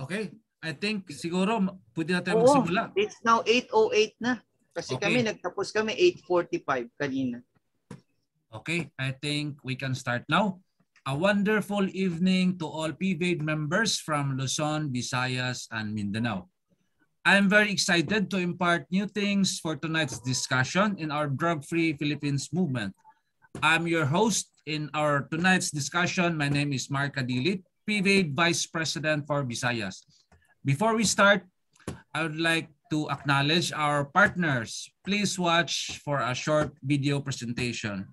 Okay. I think siguro pwede na tayo Oo, magsimula. it's now 8.08 na. Kasi Okay. kami, nagtapos kami 8.45 kanina. Okay, I think we can start now. A wonderful evening to all PVAD members from Luzon, Visayas, and Mindanao. I'm very excited to impart new things for tonight's discussion in our drug-free Philippines movement. I'm your host in our tonight's discussion. My name is Mark Adilit, PVAD Vice President for Visayas. Before we start, I would like to acknowledge our partners. Please watch for a short video presentation.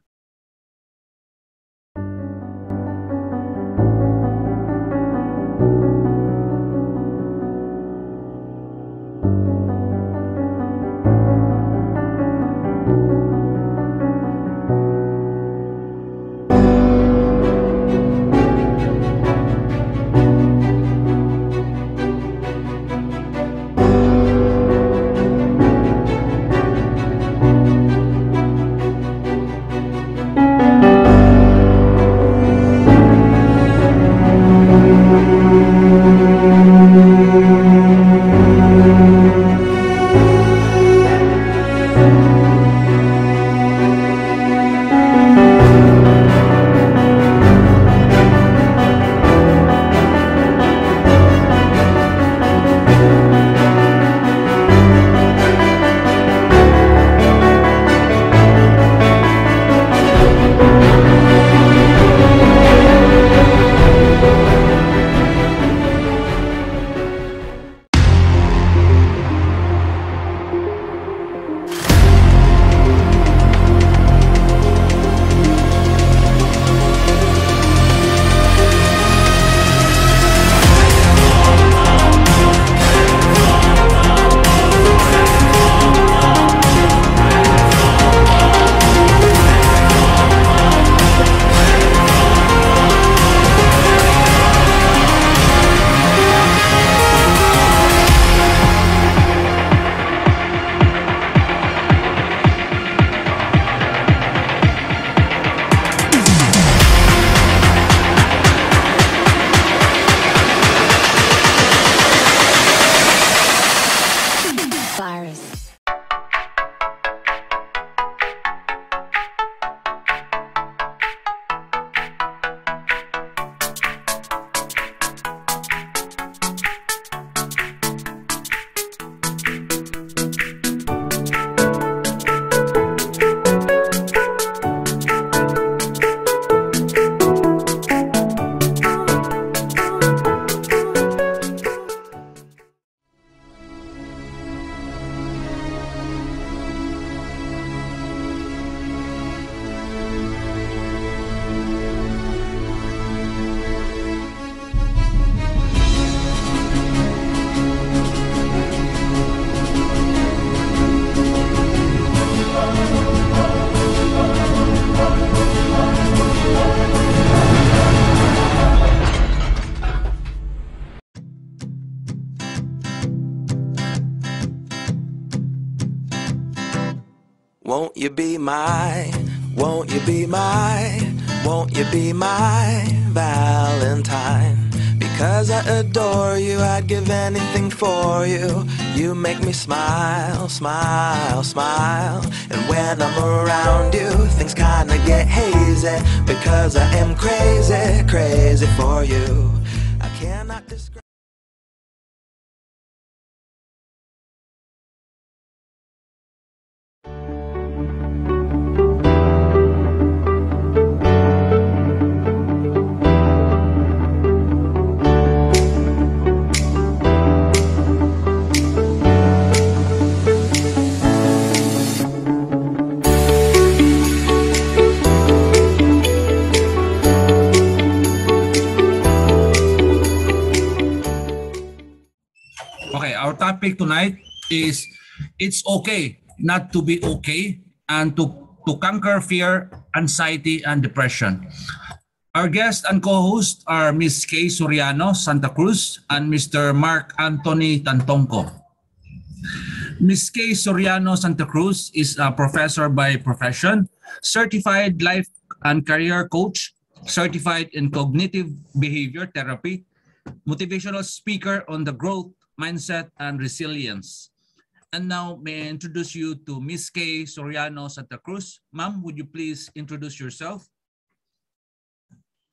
Be my Valentine? Because I adore you, I'd give anything for you. You make me smile, smile, smile. And when I'm around you, things kinda get hazy. Because I am crazy, crazy for you. Topic tonight is it's okay not to be okay and to, to conquer fear, anxiety, and depression. Our guests and co-hosts are Ms. Kai Soriano, Santa Cruz, and Mr. Mark Anthony Tantonco. Ms. Kai Soriano Santa Cruz is a professor by profession, certified life and career coach, certified in cognitive behavior therapy, motivational speaker on the growth, mindset, and resilience. And now may I introduce you to Miss Kai Soriano Santa Cruz. Ma'am, would you please introduce yourself?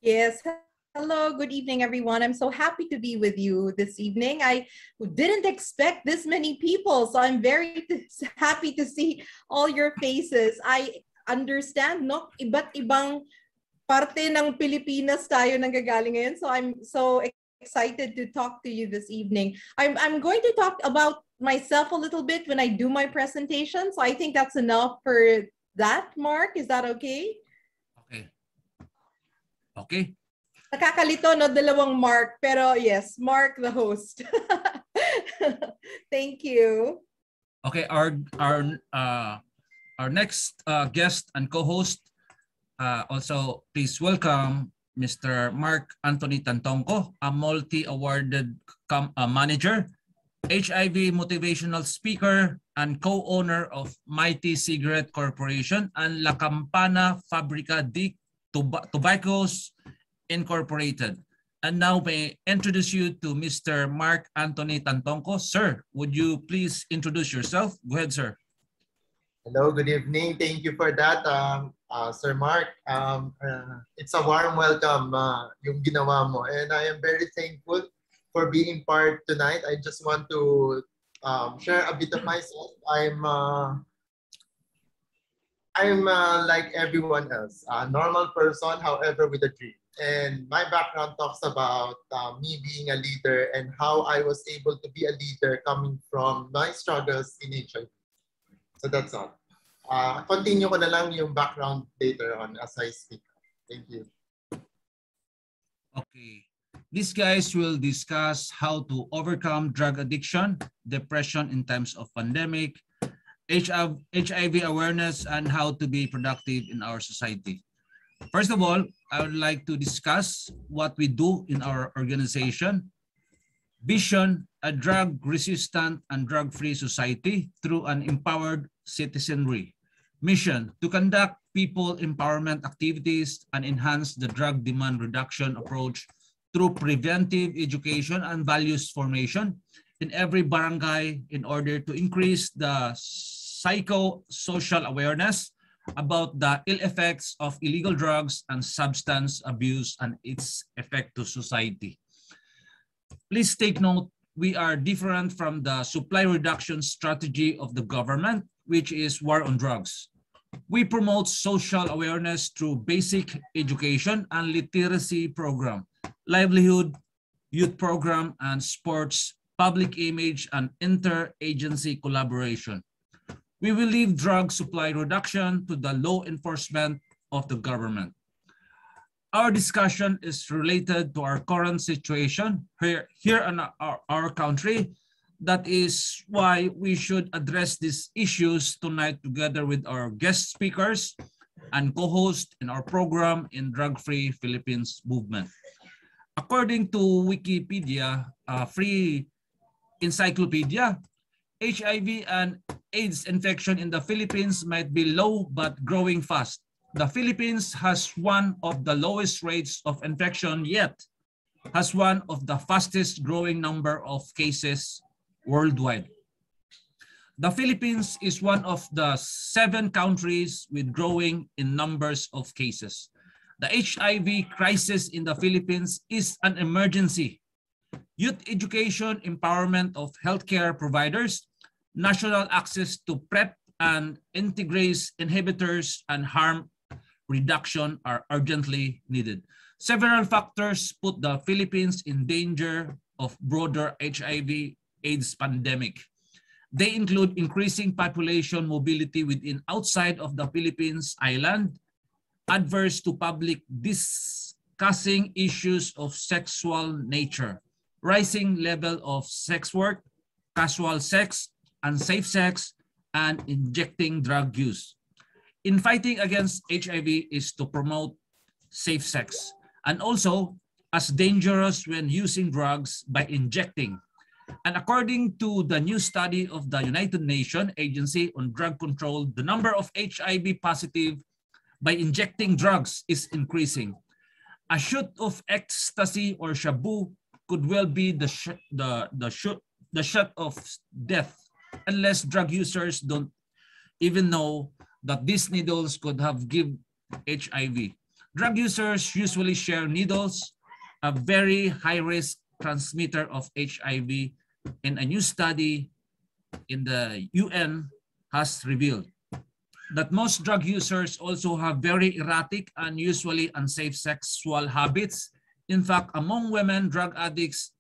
Yes. Hello, good evening, everyone. I'm so happy to be with you this evening. I didn't expect this many people, so I'm very happy to see all your faces. I understand, no? Iba't ibang parte ng Pilipinas tayo nanggagaling ngayon. So I'm so excited to talk to you this evening. I'm, I'm going to talk about myself a little bit when I do my presentation. So I think that's enough for that, Mark. Is that okay? Okay. Okay. Nakakalito, no? Dalawang Mark. Pero yes, Mark the host. Thank you. Okay, our our uh, our next uh, guest and co-host uh, also please welcome Mr. Mark Anthony Tantonco, a multi-awarded uh, manager, HIV motivational speaker, and co-owner of Mighty Cigarette Corporation and La Campana Fabrica de Tob- Tobaccos Incorporated. And now may introduce you to Mr. Mark Anthony Tantonco. Sir, would you please introduce yourself? Go ahead, sir. Hello, good evening. Thank you for that, um, uh, Sir Mark. Um, uh, it's a warm welcome uh, yung ginawa mo. And I am very thankful for being part tonight. I just want to um, share a bit of myself. I'm uh, I'm uh, like everyone else, a normal person, however, with a dream. And my background talks about uh, me being a leader and how I was able to be a leader coming from my struggles in HIV. So that's all. Uh, continue ko na lang yung background later on as I speak. Thank you. Okay. These guys will discuss how to overcome drug addiction, depression in times of pandemic, HIV, HIV awareness, and how to be productive in our society. First of all, I would like to discuss what we do in our organization. Vision, a drug-resistant and drug-free society through an empowered citizenry. Mission, to conduct people empowerment activities and enhance the drug demand reduction approach through preventive education and values formation in every barangay in order to increase the psychosocial awareness about the ill effects of illegal drugs and substance abuse and its effect to society. Please take note, we are different from the supply reduction strategy of the government, which is war on drugs. We promote social awareness through basic education and literacy program, livelihood, youth program, and sports, public image, and inter-agency collaboration. We will leave drug supply reduction to the law enforcement of the government. Our discussion is related to our current situation here, here in our, our country. That is why we should address these issues tonight together with our guest speakers and co-host in our program in Drug-Free Philippines Movement. According to Wikipedia, free encyclopedia, HIV and AIDS infection in the Philippines might be low but growing fast. The Philippines has one of the lowest rates of infection yet has one of the fastest growing number of cases worldwide. The Philippines is one of the seven countries with growing in numbers of cases. The HIV crisis in the Philippines is an emergency. Youth education, empowerment of healthcare providers, national access to PrEP and integrase inhibitors and harm reduction are urgently needed. Several factors put the Philippines in danger of broader HIV AIDS pandemic. They include increasing population mobility within outside of the Philippines island, adverse to public discussing issues of sexual nature, rising level of sex work, casual sex, unsafe sex, and injecting drug use. In fighting against HIV is to promote safe sex and also as dangerous when using drugs by injecting. And according to the new study of the United Nations Agency on Drug Control, the number of HIV positive by injecting drugs is increasing. A shoot of ecstasy or shabu could well be the the the sh- the shot of death unless drug users don't even know that these needles could have give HIV. Drug users usually share needles, a very high risk transmitter of HIV in a new study in the UN has revealed that most drug users also have very erratic and usually unsafe sexual habits. In fact, among women drug addicts,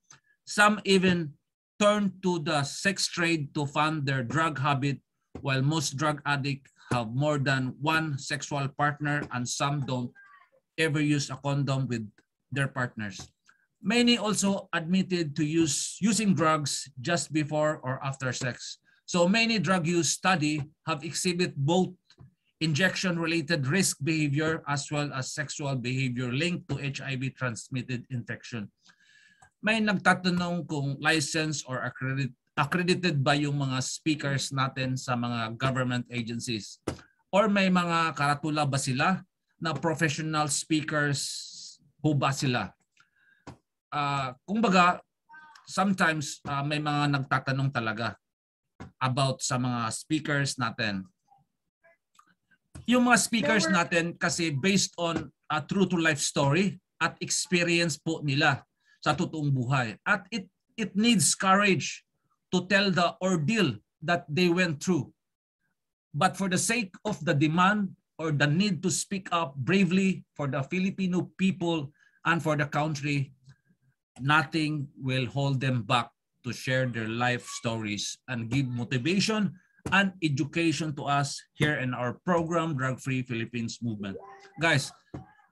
some even turn to the sex trade to fund their drug habit, while most drug addicts have more than one sexual partner and some don't ever use a condom with their partners. Many also admitted to use using drugs just before or after sex. So many drug use study have exhibit both injection-related risk behavior as well as sexual behavior linked to HIV transmitted infection. May nagtatanong kung licensed or accredited, accredited ba yung mga speakers natin sa mga government agencies? Or may mga karatula ba sila na professional speakers ho ba sila? Uh, kumbaga, sometimes uh, may mga nagtatanong talaga about sa mga speakers natin. Yung mga speakers were- natin kasi based on a true to life story at experience po nila sa totoong buhay. At it it needs courage to tell the ordeal that they went through. But for the sake of the demand or the need to speak up bravely for the Filipino people and for the country, nothing will hold them back to share their life stories and give motivation and education to us here in our program, Drug Free Philippines Movement. Guys,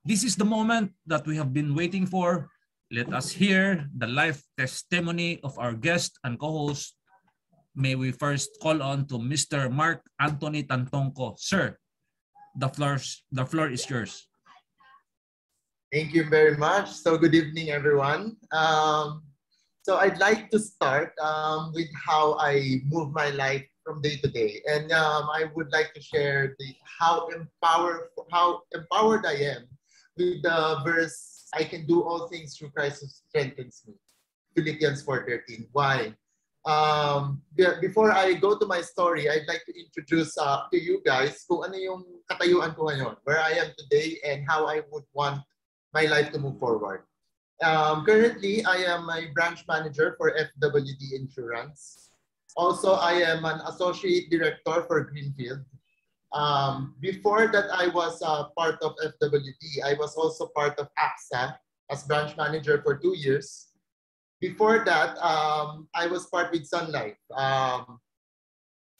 this is the moment that we have been waiting for. Let us hear the life testimony of our guest and co-host. May we first call on to Mr. Mark Anthony Tantonco. Sir, the floor, the floor is yours. Thank you very much. So good evening, everyone. Um, so I'd like to start um, with how I move my life from day to day, and um, I would like to share the how empowered how empowered I am with the verse "I can do all things through Christ who strengthens me." Philippians 4:13. Why? Um, before I go to my story, I'd like to introduce uh, to you guys kung ano yung katayuan ko ngayon, where I am today, and how I would want my life to move forward. Um, currently, I am a branch manager for FWD Insurance. Also, I am an associate director for Greenfield. Um, before that, I was uh, part of FWD. I was also part of AXA as branch manager for two years. Before that, um, I was part with Sun Life. Um,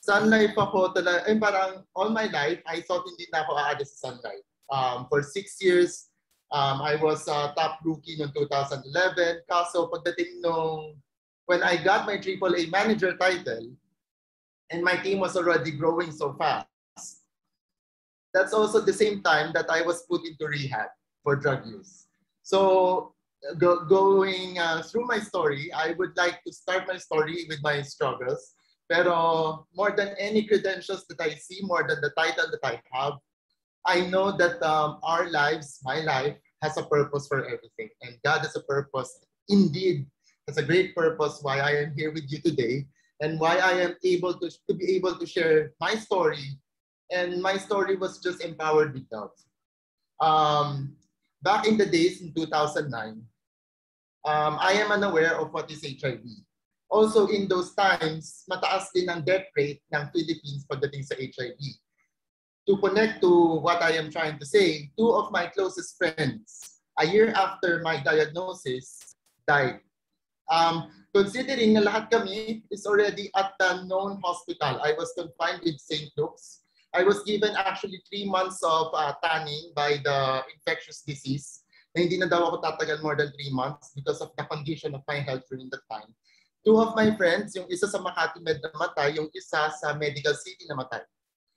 Sun Life ako talaga, eh, parang all my life, I thought hindi na ako aalis sa Sun Life. Um, for six years, Um, I was a top rookie noong 2011. Kaso pagdating nung, when I got my AAA manager title, and my team was already growing so fast, that's also the same time that I was put into rehab for drug use. So go, going uh, through my story, I would like to start my story with my struggles. Pero more than any credentials that I see, more than the title that I have, I know that um, our lives, my life, has a purpose for everything. And God has a purpose. Indeed, has a great purpose why I am here with you today and why I am able to, to be able to share my story. And my story was just empowered with God. Um, back in the days in 2009, um, I am unaware of what is HIV. Also in those times, mataas din ang death rate ng Philippines pagdating sa HIV to connect to what I am trying to say, two of my closest friends, a year after my diagnosis, died. Um, considering na lahat kami is already at the known hospital, I was confined with St. Luke's. I was given actually three months of uh, tanning by the infectious disease na hindi na daw ako tatagal more than three months because of the condition of my health during that time. Two of my friends, yung isa sa Makati Med namatay, yung isa sa Medical City namatay.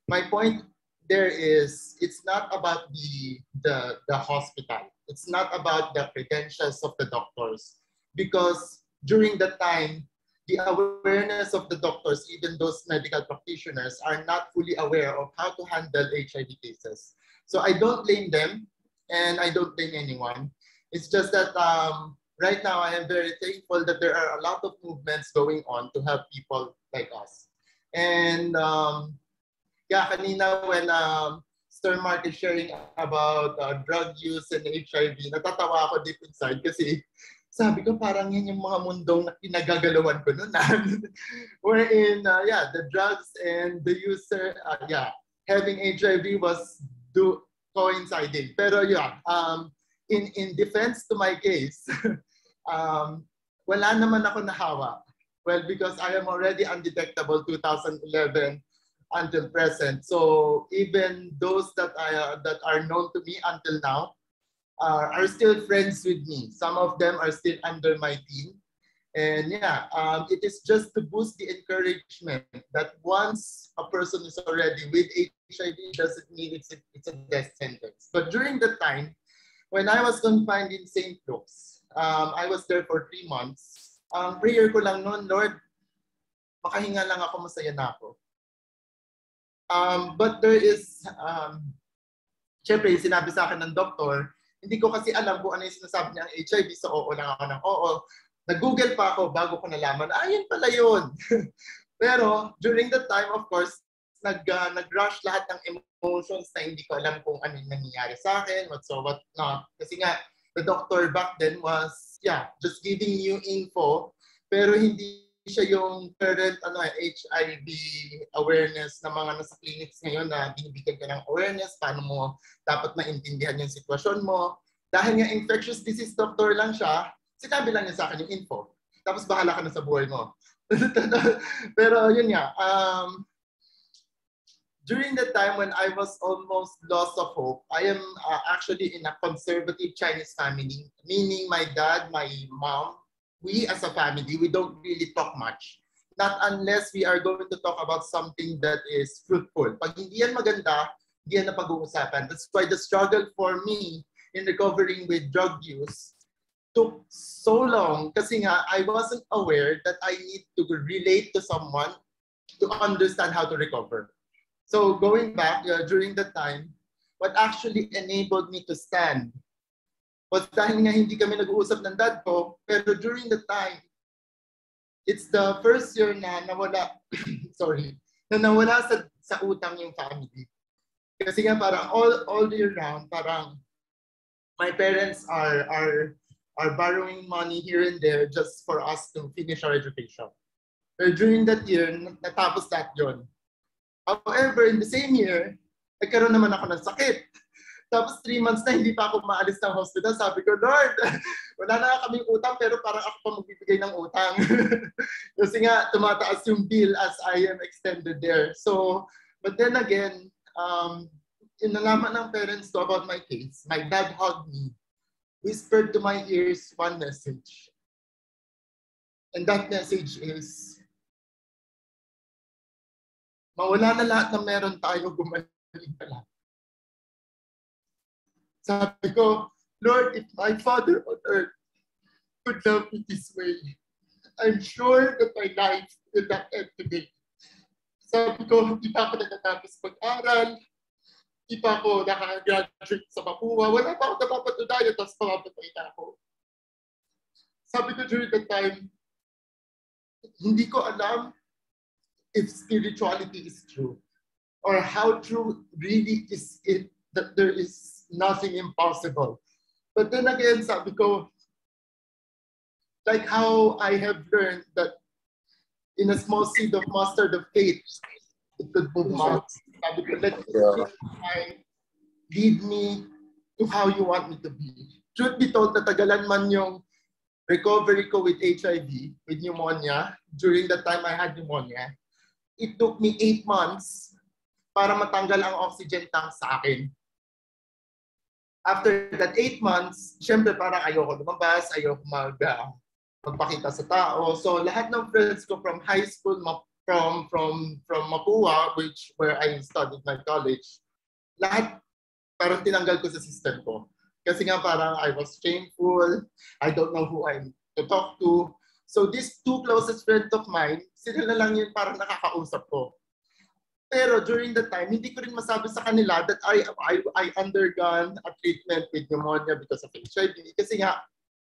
My point there is it's not about the the the hospital. It's not about the credentials of the doctors. Because during that time the awareness of the doctors even those medical practitioners are not fully aware of how to handle hiv cases. So i don't blame them and i don't blame anyone. It's just that um, right now I am very thankful that there are a lot of movements going on to help people like us. And um, yeah, kanina when um, Stern Mark is sharing about uh, drug use and HIV, natatawa ako deep inside kasi sabi ko parang yan yung mga mundong na pinagagalawan ko noon. Wherein, uh, yeah, the drugs and the user, uh, yeah, having HIV was do coinciding. Pero yeah, um, in, in defense to my case, um, wala naman ako nahawa. Well, because I am already undetectable 2011 until present. So even those that I that are known to me until now uh, are still friends with me. Some of them are still under my team. And yeah, um, it is just to boost the encouragement that once a person is already with HIV, doesn't mean it's a, it's a death sentence. But during the time when I was confined in St. Luke's, um, I was there for three months. Ang prayer ko lang noon, Lord, makahinga lang ako, masaya na ako. Um, but there is, um, syempre, sinabi sa akin ng doktor, hindi ko kasi alam kung ano yung sinasabi niya ang HIV, so oo lang ako ng oo. Nag-google pa ako bago ko nalaman, ah, yun pala yun. Pero during the time, of course, nag, uh, nag-rush lahat ng emotions na hindi ko alam kung ano yung nangyayari sa akin, what so what not. Kasi nga, the doctor back then was, yeah, just giving you info, pero hindi siya yung current ano, HIV awareness na mga nasa clinics ngayon na binibigyan ka ng awareness, paano mo dapat maintindihan yung sitwasyon mo. Dahil nga infectious disease doctor lang siya, sinabi lang niya sa akin yung info. Tapos bahala ka na sa buhay mo. Pero yun nga, um, during the time when I was almost lost of hope, I am uh, actually in a conservative Chinese family, meaning my dad, my mom, we as a family, we don't really talk much. Not unless we are going to talk about something that is fruitful. Pag hindi yan maganda, hindi yan na pag-uusapan. That's why the struggle for me in recovering with drug use took so long kasi nga I wasn't aware that I need to relate to someone to understand how to recover. So going back uh, during the time, what actually enabled me to stand was dahil nga hindi kami nag-uusap ng dad ko, pero during the time, it's the first year na nawala, sorry, na nawala sa, sa utang yung family. Kasi nga parang all, all year round, parang my parents are, are, are borrowing money here and there just for us to finish our education. Pero during that year, natapos lahat yun. However, in the same year, nagkaroon naman ako ng sakit. Tapos three months na hindi pa ako maalis ng hospital. Sabi ko, Lord, wala na kaming utang pero parang ako pa magbibigay ng utang. Kasi nga, tumataas yung bill as I am extended there. So, but then again, um, inalaman ng parents to about my case. My dad hugged me, whispered to my ears one message. And that message is, mawala na lahat ng meron tayo, gumaling ka lang. Sabi ko, Lord, if my Father on earth could love me this way, I'm sure that my life will not end today. Sabi ko, hindi pa ako natatapos mag-aral, hindi pa ako nakagraduate sa Mapua, wala pa ako napapatunayan, tapos pamapatay na ako. Sabi ko during that time, hindi ko alam if spirituality is true or how true really is it that there is nothing impossible. But then again, sabi ko, like how I have learned that in a small seed of mustard of faith, it could move mountains. Sabi ko, let yeah. lead me to how you want me to be. Truth be told, natagalan man yung recovery ko with HIV, with pneumonia, during the time I had pneumonia, it took me eight months para matanggal ang oxygen tank sa akin after that eight months, syempre parang ayoko lumabas, ayoko mag, uh, magpakita sa tao. So lahat ng friends ko from high school, from from from Mapua, which where I studied my college, lahat parang tinanggal ko sa system ko. Kasi nga parang I was shameful, I don't know who I'm to talk to. So these two closest friends of mine, sila na lang yung parang nakakausap ko. Pero during the time, hindi ko rin masabi sa kanila that I, I, I undergone a treatment with pneumonia because of HIV. Kasi nga,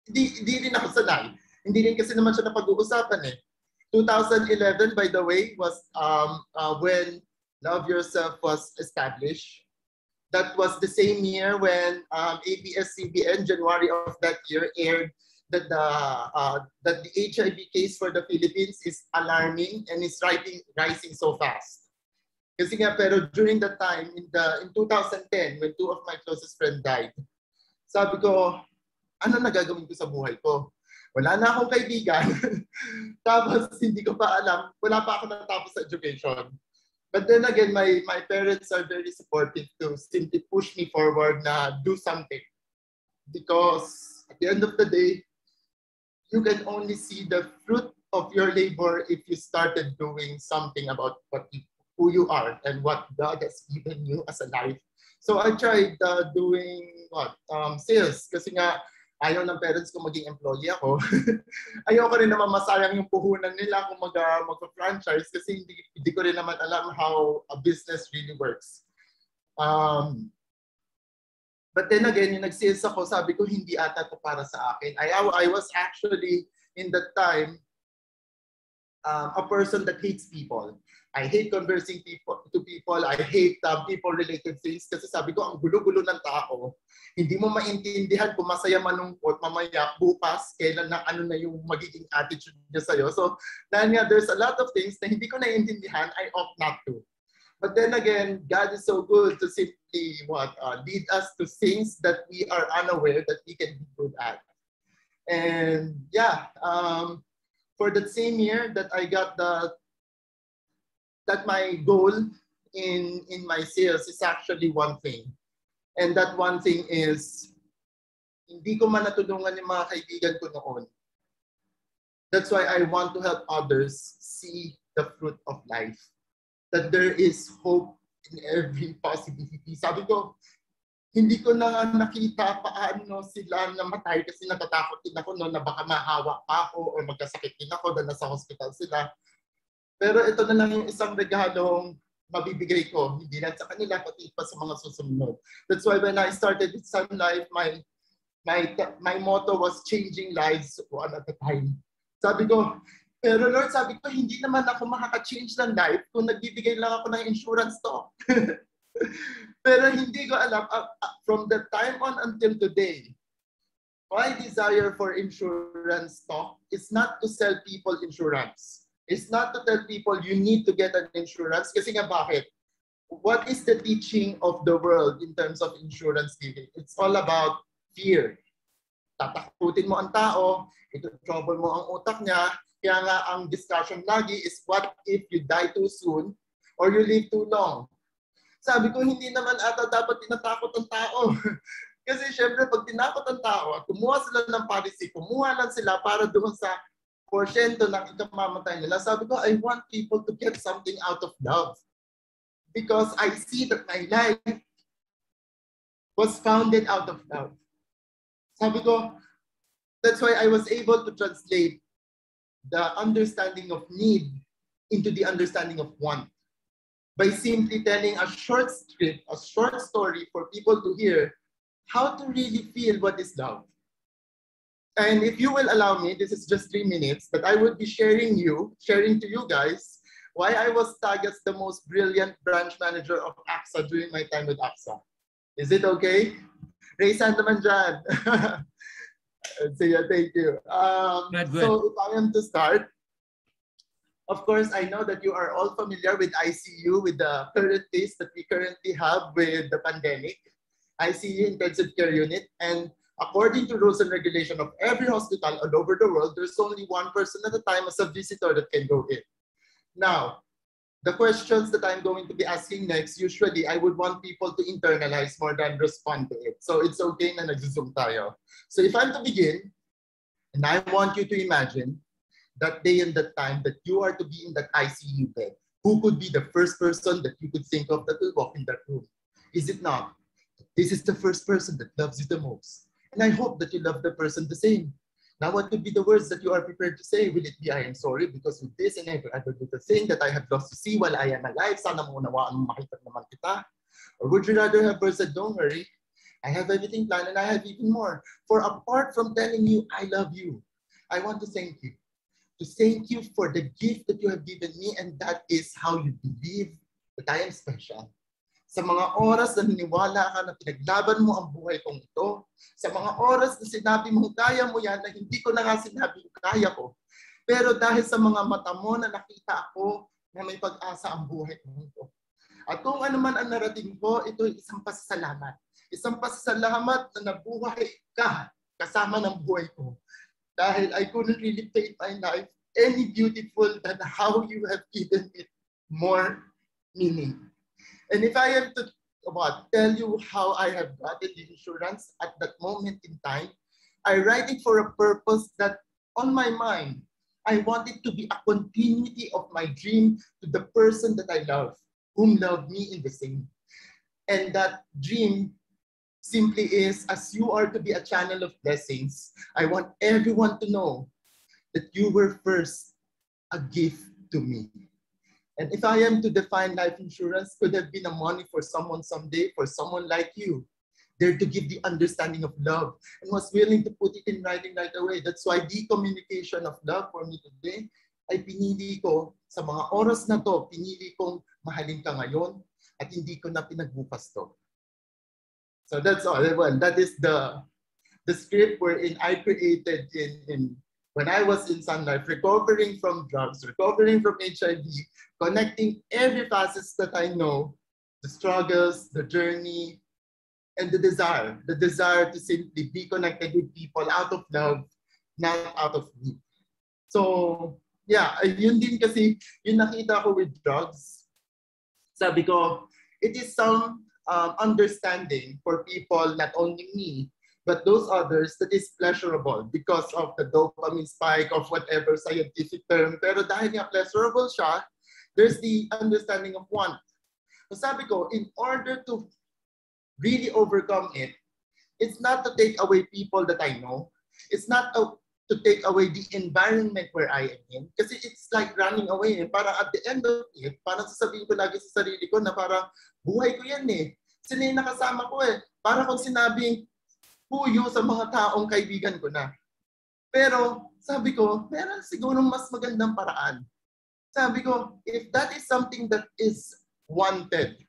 Hindi, hindi rin ako sanay. Hindi rin kasi naman siya napag-uusapan eh. 2011, by the way, was um, uh, when Love Yourself was established. That was the same year when um, ABS-CBN, January of that year, aired that the, uh, that the HIV case for the Philippines is alarming and is rising, rising so fast. Kasi nga, pero during that time, in, the, in 2010, when two of my closest friends died, sabi ko, ano na gagawin ko sa buhay ko? Wala na akong kaibigan. Tapos hindi ko pa alam, wala pa ako natapos sa education. But then again, my, my parents are very supportive to simply push me forward na do something. Because at the end of the day, you can only see the fruit of your labor if you started doing something about what you, who you are and what God has given you as a life. So I tried uh, doing what um, sales kasi nga ayaw ng parents ko maging employee ako. ayaw ko rin naman masayang yung puhunan nila kung mag, uh, mag-franchise kasi hindi, hindi ko rin naman alam how a business really works. Um, but then again, yung nag-sales ako, sabi ko hindi ata to para sa akin. I, I was actually in that time um, a person that hates people. I hate conversing people to people. I hate uh, people-related things kasi sabi ko, ang gulo-gulo ng tao. Hindi mo maintindihan kung masaya manungkot mamaya bukas kailan na ano na yung magiging attitude niya sa'yo. So, dahil nga there's a lot of things na hindi ko naiintindihan, I opt not to. But then again, God is so good to simply what uh, lead us to things that we are unaware that we can be good at. And yeah, um, for that same year that I got the that my goal in in my sales is actually one thing. And that one thing is hindi ko man natulungan yung mga kaibigan ko noon. That's why I want to help others see the fruit of life. That there is hope in every possibility. Sabi ko, hindi ko na nakita paano sila namatay kasi natatakot din ako no, na baka mahawa pa ako or magkasakit din ako dahil nasa hospital sila. Pero ito na lang yung isang regalong mabibigay ko, hindi lang sa kanila, pati pa sa mga susunod. That's why when I started with Sun Life, my, my, my motto was changing lives one at a time. Sabi ko, pero Lord, sabi ko, hindi naman ako makaka-change ng life kung nagbibigay lang ako ng insurance to. pero hindi ko alam, uh, uh, from the time on until today, my desire for insurance talk is not to sell people insurance is not to tell people you need to get an insurance. Kasi nga bakit? What is the teaching of the world in terms of insurance giving? It's all about fear. Tatakutin mo ang tao, ito trouble mo ang utak niya. Kaya nga ang discussion lagi is what if you die too soon or you live too long? Sabi ko, hindi naman ata dapat tinatakot ang tao. Kasi syempre, pag tinakot ang tao at kumuha sila ng policy, kumuha lang sila para doon sa porsyento ng ikamamatay nila, sabi ko, I want people to get something out of love. Because I see that my life was founded out of love. Sabi ko, that's why I was able to translate the understanding of need into the understanding of want. By simply telling a short script, a short story for people to hear how to really feel what is love. And if you will allow me, this is just three minutes, but I would be sharing you, sharing to you guys, why I was tagged as the most brilliant branch manager of AXA during my time with AXA. Is it okay? Raise hand naman dyan. Say yeah, thank you. Um. So if I am to start, of course, I know that you are all familiar with ICU, with the current case that we currently have with the pandemic, ICU intensive care unit, and According to rules and regulation of every hospital all over the world, there's only one person at a time as a visitor that can go in. Now, the questions that I'm going to be asking next, usually I would want people to internalize more than respond to it. So it's okay na nag-zoom tayo. So if I'm to begin, and I want you to imagine that day and that time that you are to be in that ICU bed, who could be the first person that you could think of that will walk in that room? Is it not? This is the first person that loves you the most. And I hope that you love the person the same. Now, what could be the words that you are prepared to say? Will it be, I am sorry because with this and every other little thing that I have lost to see while I am alive, sana mo unawaan mo makita naman kita? Or would you rather have words said, don't worry, I have everything planned and I have even more. For apart from telling you I love you, I want to thank you. To thank you for the gift that you have given me and that is how you believe that I am special. Sa mga oras na niniwala ka na pinaglaban mo ang buhay kong ito, sa mga oras na sinabi mong kaya mo yan na hindi ko na nga sinabi kaya ko, pero dahil sa mga mata mo na nakita ako na may pag-asa ang buhay kong ito. At kung ano man ang narating ko, ito ay isang pasasalamat. Isang pasasalamat na nabuhay ka kasama ng buhay ko. Dahil I couldn't really take my life any beautiful than how you have given it more meaning. And if I am to what, tell you how I have gotten the insurance at that moment in time, I write it for a purpose that on my mind, I want it to be a continuity of my dream to the person that I love, whom love me in the same. And that dream simply is as you are to be a channel of blessings, I want everyone to know that you were first a gift to me. And if I am to define life insurance, could have been a money for someone someday, for someone like you, there to give the understanding of love and was willing to put it in writing right away. That's why the communication of love for me today ay pinili ko sa mga oras na to, pinili kong mahalin ka ngayon at hindi ko na pinagbukas to. So that's all. Well, that is the the script wherein I created in, in when I was in Sun Life, recovering from drugs, recovering from HIV, connecting every facets that I know, the struggles, the journey, and the desire, the desire to simply be connected with people out of love, not out of need. So, yeah, yun din kasi, yun nakita ko with drugs. Sabi ko, it is some um, understanding for people, not only me, but those others that is pleasurable because of the dopamine spike of whatever scientific term. Pero dahil nga pleasurable siya, there's the understanding of want. So sabi ko, in order to really overcome it, it's not to take away people that I know. It's not a, to take away the environment where I am in. Kasi it's like running away. Eh. Parang at the end of it, parang sasabihin ko lagi sa sarili ko na parang buhay ko yan eh. Sila yung nakasama ko eh. Para kung sinabing puyo sa mga taong kaibigan ko na. Pero sabi ko, meron siguro mas magandang paraan. Sabi ko, if that is something that is wanted,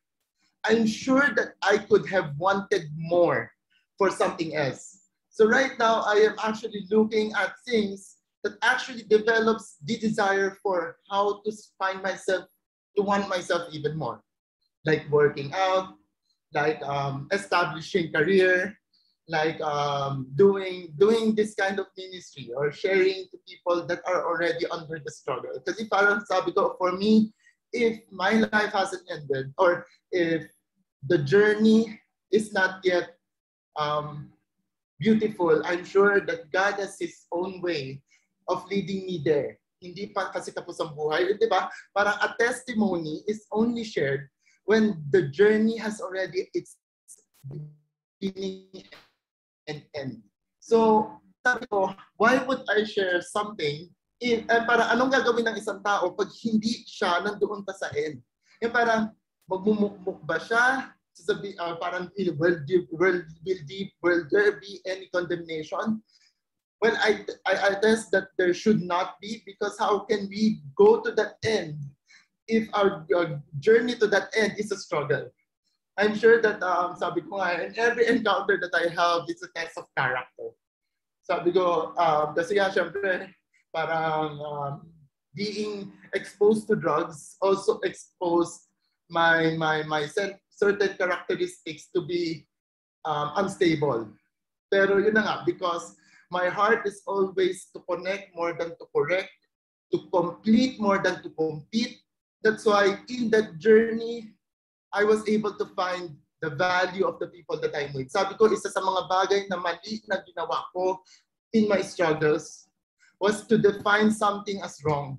I'm sure that I could have wanted more for something else. So right now, I am actually looking at things that actually develops the desire for how to find myself, to want myself even more. Like working out, like um, establishing career, like um, doing doing this kind of ministry or sharing to people that are already under the struggle. Because Kasi parang sabi ko, for me, if my life hasn't ended or if the journey is not yet um, beautiful, I'm sure that God has His own way of leading me there. Hindi pa kasi tapos ang buhay. Di ba? Parang a testimony is only shared when the journey has already its beginning and end. So, sabi ko, why would I share something in, eh, para anong gagawin ng isang tao pag hindi siya nandoon pa sa end? Yung parang, magmumukmuk ba siya? Sasabi, uh, parang, will, will, will, will there be any condemnation? Well, I, I, I test that there should not be because how can we go to that end if our, our journey to that end is a struggle? I'm sure that, um, sabi ko nga, in every encounter that I have, it's a test of character. Sabi ko, um, kasi nga, syempre, parang um, being exposed to drugs also exposed my, my, my certain characteristics to be um, unstable. Pero yun na nga, because my heart is always to connect more than to correct, to complete more than to compete. That's why in that journey, I was able to find the value of the people that I'm with. Sabi ko, isa sa mga bagay na mali na ginawa ko in my struggles was to define something as wrong.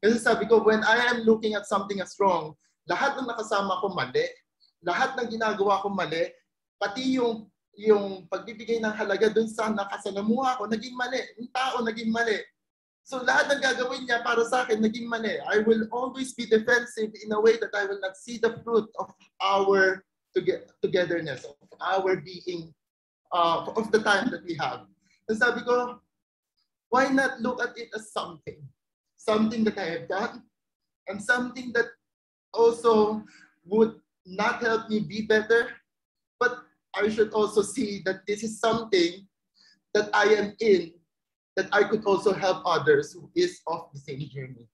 Kasi sabi ko, when I am looking at something as wrong, lahat ng nakasama ko mali, lahat ng ginagawa ko mali, pati yung yung pagbibigay ng halaga dun sa nakasalamuha ko, naging mali. Yung tao, naging mali. So lahat ng gagawin niya para sa akin naging mali. I will always be defensive in a way that I will not see the fruit of our to get togetherness of our being uh, of the time that we have. And sabi ko, why not look at it as something? Something that I have done and something that also would not help me be better, but I should also see that this is something that I am in that I could also help others who is of the same journey.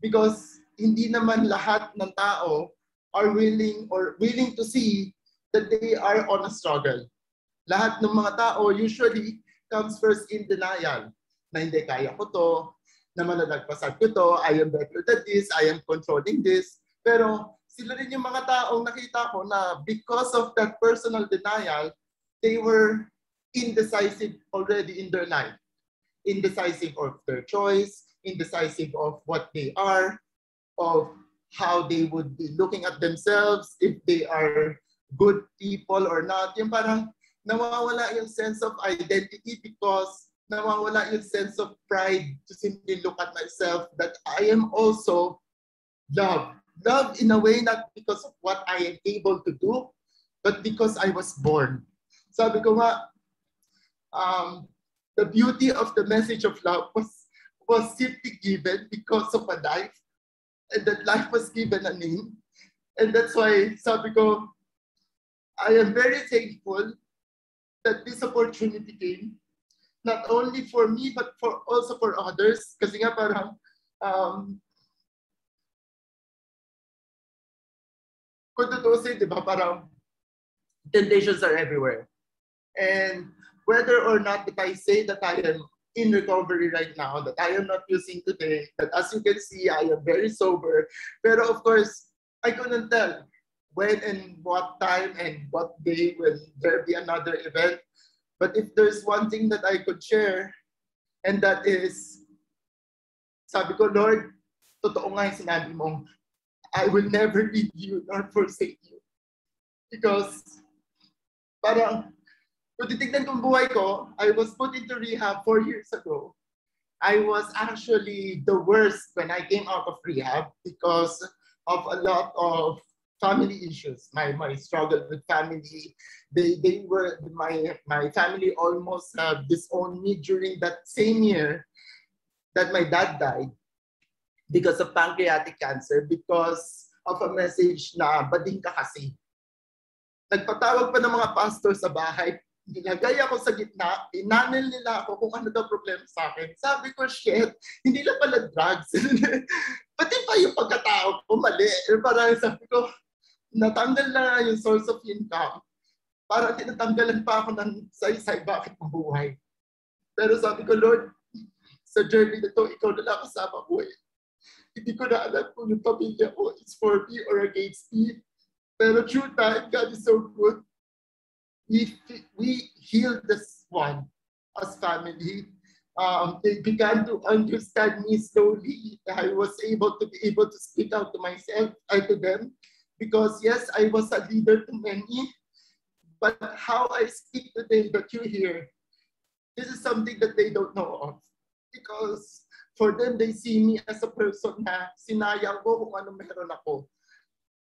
Because hindi naman lahat ng tao are willing or willing to see that they are on a struggle. Lahat ng mga tao usually comes first in denial na hindi kaya ko to, na malalagpasan ko to, I am better than this, I am controlling this. Pero sila rin yung mga taong nakita ko na because of that personal denial, they were indecisive already in their life indecisive of their choice, indecisive of what they are, of how they would be looking at themselves, if they are good people or not. Yung parang nawawala yung sense of identity because nawawala yung sense of pride to simply look at myself that I am also loved. Loved in a way not because of what I am able to do, but because I was born. Sabi ko nga, um, the beauty of the message of love was, was simply given because of a life. And that life was given a name. And that's why sabi ko, I am very thankful that this opportunity came, not only for me, but for also for others. Kasi nga parang, um, kung tutusin, di ba, parang temptations are everywhere. And whether or not that I say that I am in recovery right now, that I am not using today, that as you can see, I am very sober. But of course, I couldn't tell when and what time and what day will there be another event. But if there's one thing that I could share, and that is, sabi ko, Lord, totoo nga yung sinabi mo, I will never leave you nor forsake you. Because parang kung titignan kong buhay ko, I was put into rehab four years ago. I was actually the worst when I came out of rehab because of a lot of family issues. My my struggle with family, they they were my my family almost uh, disowned me during that same year that my dad died because of pancreatic cancer because of a message na bading ka kasi. Nagpatawag pa ng mga pastor sa bahay, nilagay ako sa gitna, inanil nila ako kung ano daw problema sa akin. Sabi ko, shit, hindi lang pala drugs. Pati pa yung pagkatao ko, mali. Parang sabi ko, natanggal na yung source of income. Para tinatanggalan pa ako ng say-say bakit mabuhay. Pero sabi ko, Lord, sa journey na to, ikaw na lang kasama ko eh. Hindi ko na alam kung yung pamilya ko is for me or against me. Pero true time, God is so good we, we healed this one as family. Um, they began to understand me slowly. I was able to be able to speak out to myself, uh, to them, because yes, I was a leader to many, but how I speak today that you hear, this is something that they don't know of. Because for them, they see me as a person na sinayang ko kung ano meron ako.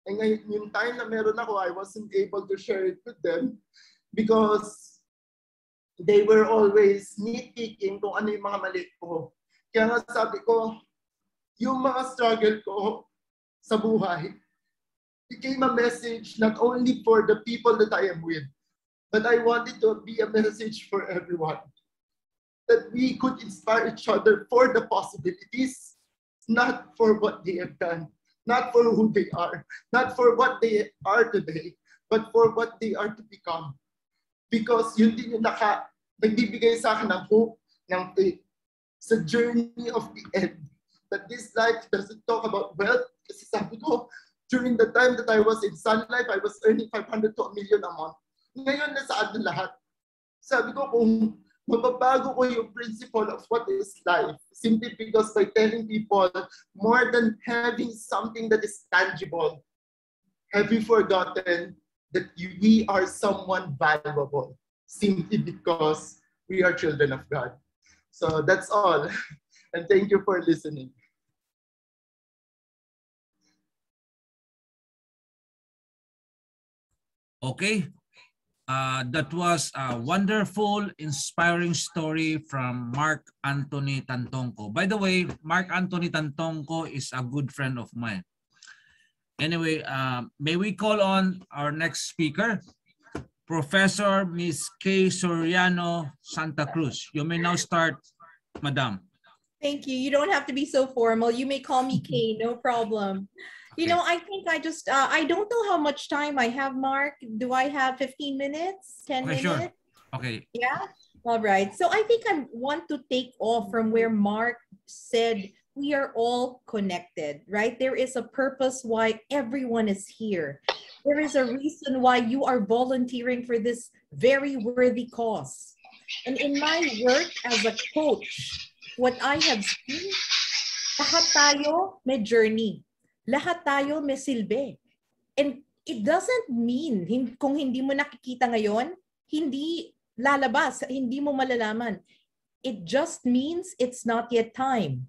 And ngayon, yung time na meron ako, I wasn't able to share it with them because they were always nitpicking kung ano yung mga mali ko. Kaya nga sabi ko, yung mga struggle ko sa buhay became a message not only for the people that I am with, but I wanted to be a message for everyone. That we could inspire each other for the possibilities, not for what they have done not for who they are, not for what they are today, but for what they are to become. Because yun din yung naka, nagbibigay sa akin ng hope, ng faith, sa journey of the end. That this life doesn't talk about wealth. Kasi sabi ko, during the time that I was in Sun Life, I was earning 500 to a million a month. Ngayon, nasaan na lahat? Sabi ko, kung mababago ko yung principle of what is life simply because by telling people more than having something that is tangible, have you forgotten that we are someone valuable simply because we are children of God? So that's all. And thank you for listening. Okay. Uh, that was a wonderful, inspiring story from Mark Anthony Tantonco. By the way, Mark Anthony Tantonco is a good friend of mine. Anyway, uh, may we call on our next speaker, Professor Ms. Kai Soriano Santa Cruz. You may now start, Madam. Thank you. You don't have to be so formal. You may call me Kai, no problem. You know, I think I just, uh, I don't know how much time I have, Mark. Do I have 15 minutes, 10 Okay, sure. minutes? Okay. Yeah. All right. So I think I want to take off from where Mark said we are all connected, right? There is a purpose why everyone is here. There is a reason why you are volunteering for this very worthy cause. And in my work as a coach, what I have seen, lahat tayo may journey. Lahat tayo may silbi. And it doesn't mean kung hindi mo nakikita ngayon, hindi lalabas, hindi mo malalaman. It just means it's not yet time.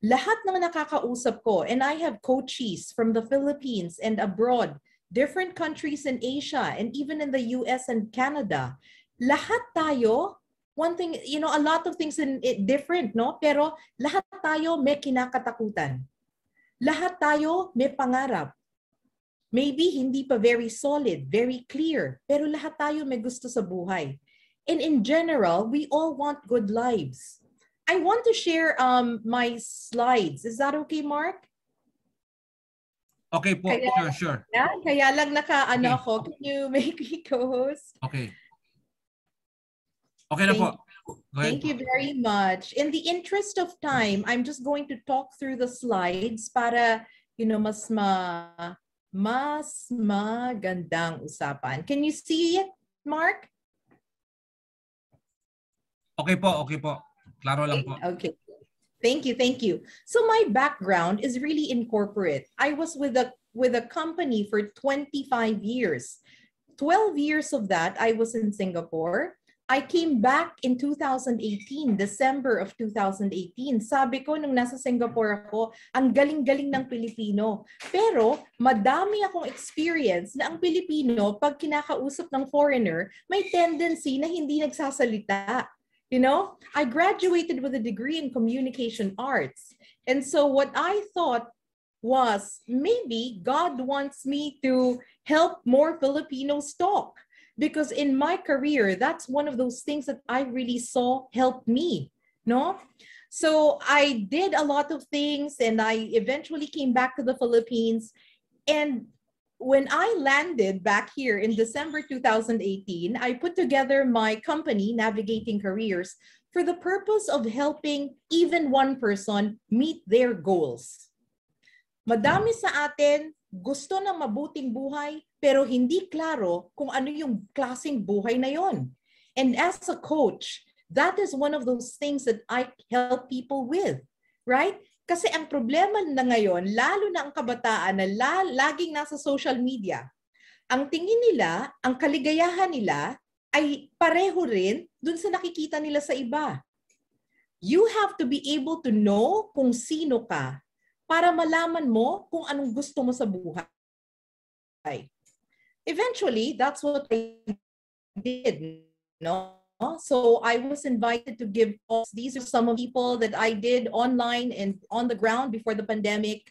Lahat ng nakakausap ko, and I have coaches from the Philippines and abroad, different countries in Asia, and even in the US and Canada, lahat tayo, one thing, you know, a lot of things in it different, no? Pero lahat tayo may kinakatakutan. Lahat tayo may pangarap. Maybe hindi pa very solid, very clear, pero lahat tayo may gusto sa buhay. And in general, we all want good lives. I want to share um, my slides. Is that okay, Mark? Okay po. Kaya- Sure, sure. Yeah, kaya lang naka-ano Okay. ako. Can you make me co-host? Okay. Okay na po. Thank you very much. In the interest of time, I'm just going to talk through the slides para, you know, mas ma mas magandang usapan. Can you see it, Mark? Okay po, okay po. Klaro lang po. Okay. Thank you, thank you. So my background is really in corporate. I was with a with a company for 25 years. 12 years of that I was in Singapore. I came back in 2018, December of 2018. Sabi ko nung nasa Singapore ako, ang galing-galing ng Pilipino. Pero madami akong experience na ang Pilipino, pag kinakausap ng foreigner, may tendency na hindi nagsasalita. You know, I graduated with a degree in communication arts. And so what I thought was maybe God wants me to help more Filipinos talk because in my career that's one of those things that I really saw help me, no? So I did a lot of things and I eventually came back to the Philippines and when I landed back here in December 2018, I put together my company, Navigating Careers, for the purpose of helping even one person meet their goals. Madami sa atin gusto ng mabuting buhay pero hindi klaro kung ano yung klaseng buhay na yon. And as a coach, that is one of those things that I help people with, right? Kasi ang problema na ngayon, lalo na ang kabataan na la, laging nasa social media, ang tingin nila, ang kaligayahan nila ay pareho rin dun sa nakikita nila sa iba. You have to be able to know kung sino ka para malaman mo kung anong gusto mo sa buhay. Eventually, that's what I did. No? So I was invited to give talks. These are some of people that I did online and on the ground before the pandemic.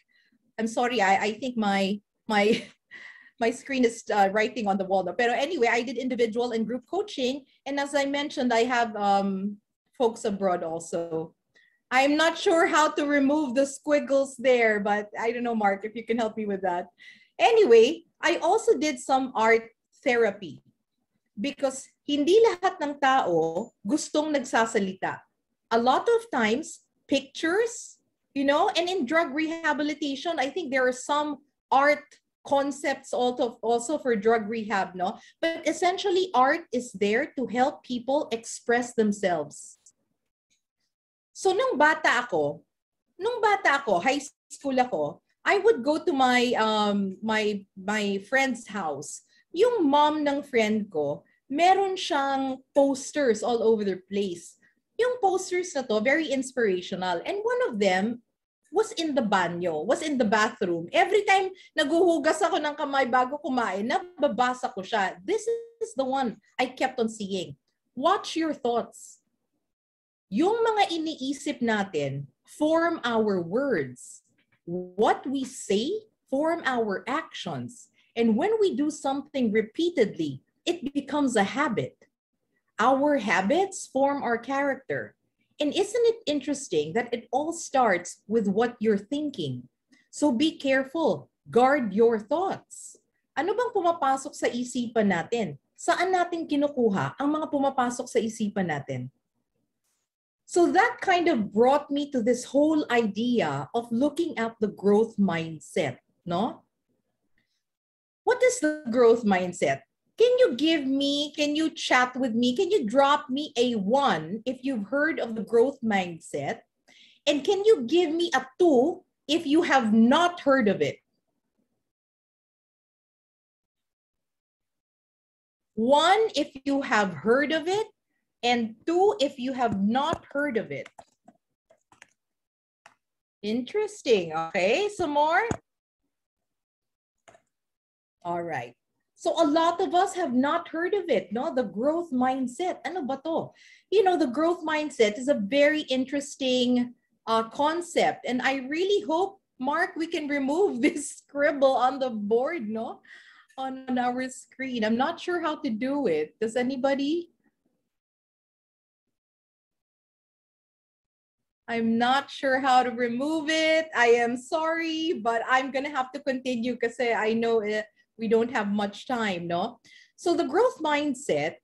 I'm sorry, I, I think my my my screen is uh, writing on the wall. Pero anyway, I did individual and group coaching. And as I mentioned, I have um, folks abroad also. I'm not sure how to remove the squiggles there, but I don't know, Mark, if you can help me with that. Anyway, I also did some art therapy because hindi lahat ng tao gustong nagsasalita. A lot of times, pictures, you know, and in drug rehabilitation, I think there are some art concepts also, also for drug rehab, no? But essentially, art is there to help people express themselves. So nung bata ako, nung bata ako, high school ako, I would go to my um my my friend's house. Yung mom ng friend ko, meron siyang posters all over the place. Yung posters na to, very inspirational. And one of them, was in the banyo, was in the bathroom. Every time naguhugas ako ng kamay bago kumain, nababasa ko siya. This is the one I kept on seeing. Watch your thoughts. Yung mga iniisip natin form our words. What we say form our actions. And when we do something repeatedly, it becomes a habit. Our habits form our character. And isn't it interesting that it all starts with what you're thinking? So be careful. Guard your thoughts. Ano bang pumapasok sa isipan natin? Saan natin kinukuha ang mga pumapasok sa isipan natin? So that kind of brought me to this whole idea of looking at the growth mindset, no? What is the growth mindset? Can you give me, can you chat with me? Can you drop me a one if you've heard of the growth mindset? And can you give me a two if you have not heard of it? One, if you have heard of it, and two, if you have not heard of it. Interesting. Okay, some more. All right. So a lot of us have not heard of it, no? The growth mindset. Ano ba to? You know, the growth mindset is a very interesting uh, concept. And I really hope, Mark, we can remove this scribble on the board, no? On, on our screen. I'm not sure how to do it. Does anybody? I'm not sure how to remove it. I am sorry, but I'm gonna have to continue because I know it, we don't have much time, no? So the growth mindset,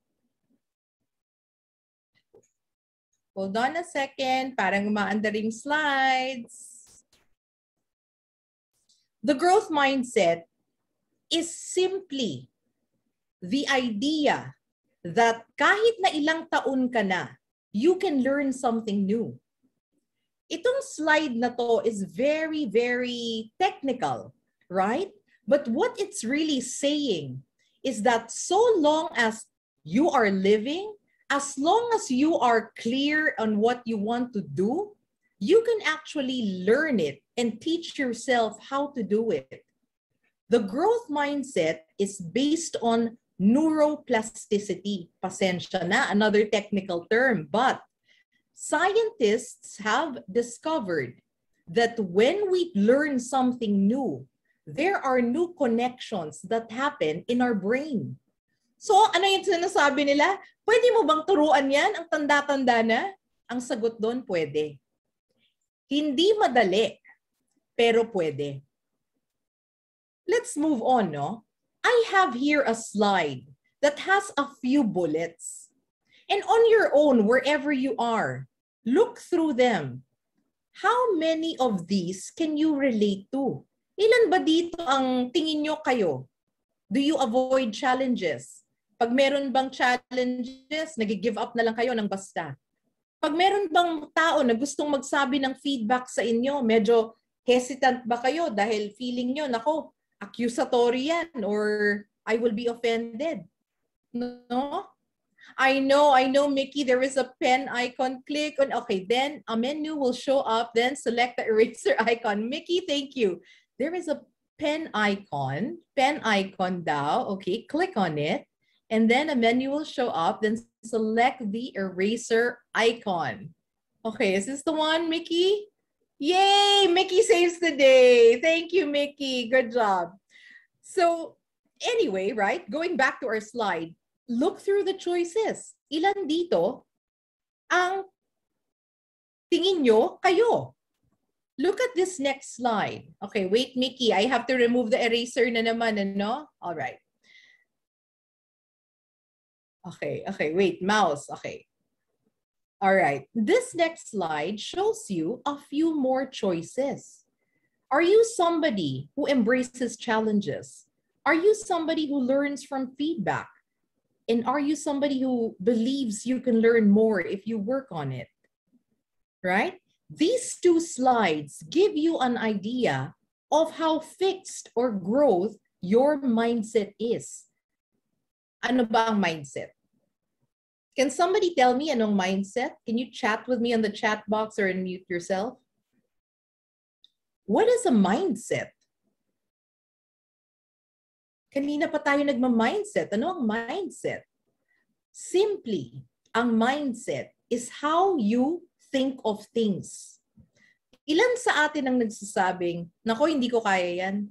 hold on a second, parang umaanda ring slides. The growth mindset is simply the idea that kahit na ilang taon ka na, you can learn something new. Itong slide na to is very, very technical, right? But what it's really saying is that so long as you are living, as long as you are clear on what you want to do, you can actually learn it and teach yourself how to do it. The growth mindset is based on neuroplasticity. Pasensya na, another technical term, but scientists have discovered that when we learn something new, there are new connections that happen in our brain. So, ano yung sinasabi nila? Pwede mo bang turuan yan? Ang tanda-tanda na? Ang sagot doon, pwede. Hindi madali, pero pwede. Let's move on, no? I have here a slide that has a few bullets. And on your own, wherever you are, look through them. How many of these can you relate to? Ilan ba dito ang tingin nyo kayo? Do you avoid challenges? Pag meron bang challenges, nag-give up na lang kayo ng basta. Pag meron bang tao na gustong magsabi ng feedback sa inyo, medyo hesitant ba kayo dahil feeling nyo, nako, accusatory yan or I will be offended. No? I know, I know, Mickey, there is a pen icon. Click on, okay, then a menu will show up. Then select the eraser icon. Mickey, thank you. There is a pen icon, pen icon daw. Okay, click on it. And then a menu will show up. Then select the eraser icon. Okay, is this the one, Mickey? Yay, Mickey saves the day. Thank you, Mickey. Good job. So anyway, right, going back to our slide, look through the choices. Ilan dito ang tingin nyo kayo? Look at this next slide. Okay, wait, Mickey. I have to remove the eraser na naman, ano? All right. Okay, okay, wait, mouse. Okay. All right. This next slide shows you a few more choices. Are you somebody who embraces challenges? Are you somebody who learns from feedback? And are you somebody who believes you can learn more if you work on it? Right? These two slides give you an idea of how fixed or growth your mindset is. Ano ba ang mindset? Can somebody tell me anong mindset? Can you chat with me on the chat box or unmute yourself? What is a mindset? Kanina pa tayo nagma-mindset. Ano ang mindset? Simply, ang mindset is how you think of things. Ilan sa atin ang nagsasabing, nako, hindi ko kaya yan.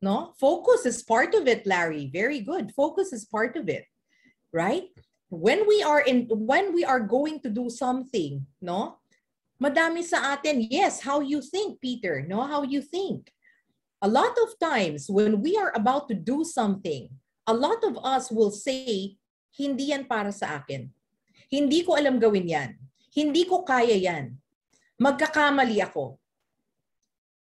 No? Focus is part of it, Larry. Very good. Focus is part of it. Right? When we are in when we are going to do something, no? Madami sa atin, yes, how you think, Peter, no? How you think. A lot of times when we are about to do something, a lot of us will say, hindi yan para sa akin. Hindi ko alam gawin yan. Hindi ko kaya yan. Magkakamali ako.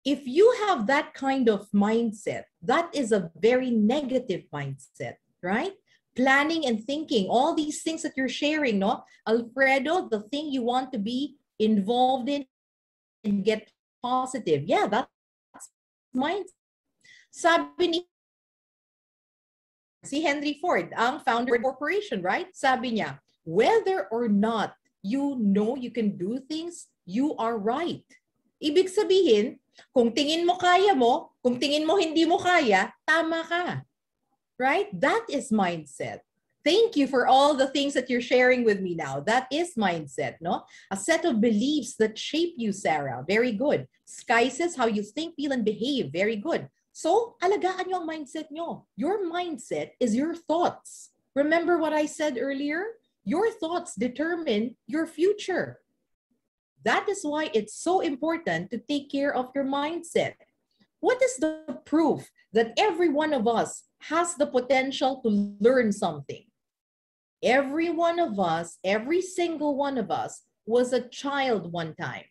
If you have that kind of mindset, that is a very negative mindset, right? Planning and thinking, all these things that you're sharing, no? Alfredo, the thing you want to be involved in and get positive. Yeah, that's mindset. Sabi ni si Henry Ford, ang founder of corporation, right? Sabi niya, whether or not you know you can do things, you are right. Ibig sabihin, kung tingin mo kaya mo, kung tingin mo hindi mo kaya, tama ka. Right? That is mindset. Thank you for all the things that you're sharing with me now. That is mindset, no? A set of beliefs that shape you, Sarah. Very good. Sky says how you think, feel, and behave. Very good. So, alagaan nyo ang mindset nyo. Your mindset is your thoughts. Remember what I said earlier? Your thoughts determine your future. That is why it's so important to take care of your mindset. What is the proof that every one of us has the potential to learn something? Every one of us, every single one of us was a child one time.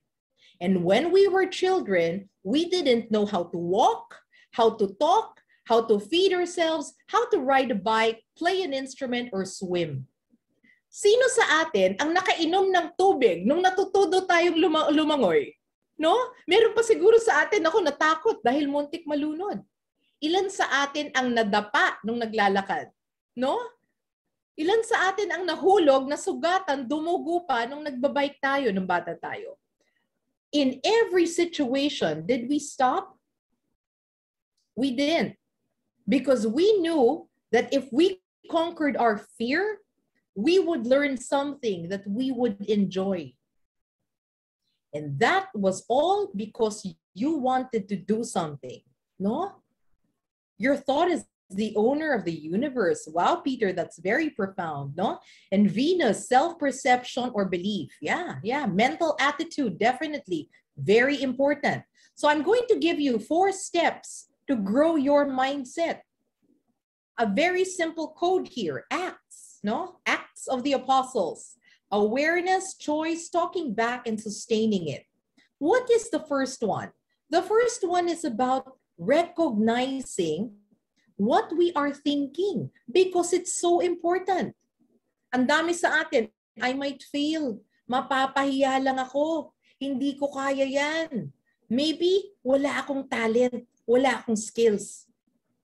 And when we were children, we didn't know how to walk, how to talk, how to feed ourselves, how to ride a bike, play an instrument, or swim. Sino sa atin ang nakainom ng tubig nung natutudo tayong luma- lumangoy? No? Meron pa siguro sa atin na ako natakot dahil muntik malunod. Ilan sa atin ang nadapa nung naglalakad? No? Ilan sa atin ang nahulog, nasugatan, dumugo pa nung nagbabike tayo nung bata tayo? In every situation, did we stop? We didn't. Because we knew that if we conquered our fear, we would learn something that we would enjoy. And that was all because you wanted to do something. No? Your thought is the owner of the universe. Wow, Peter, that's very profound, no? And Venus, self-perception or belief. Yeah, yeah, mental attitude, definitely very important. So I'm going to give you four steps to grow your mindset. A very simple code here, acts, no? Acts of the apostles. Awareness, choice, talking back, and sustaining it. What is the first one? The first one is about recognizing what we are thinking because it's so important. Ang dami sa atin, I might fail. Mapapahiya lang ako. Hindi ko kaya yan. Maybe wala akong talent, wala akong skills.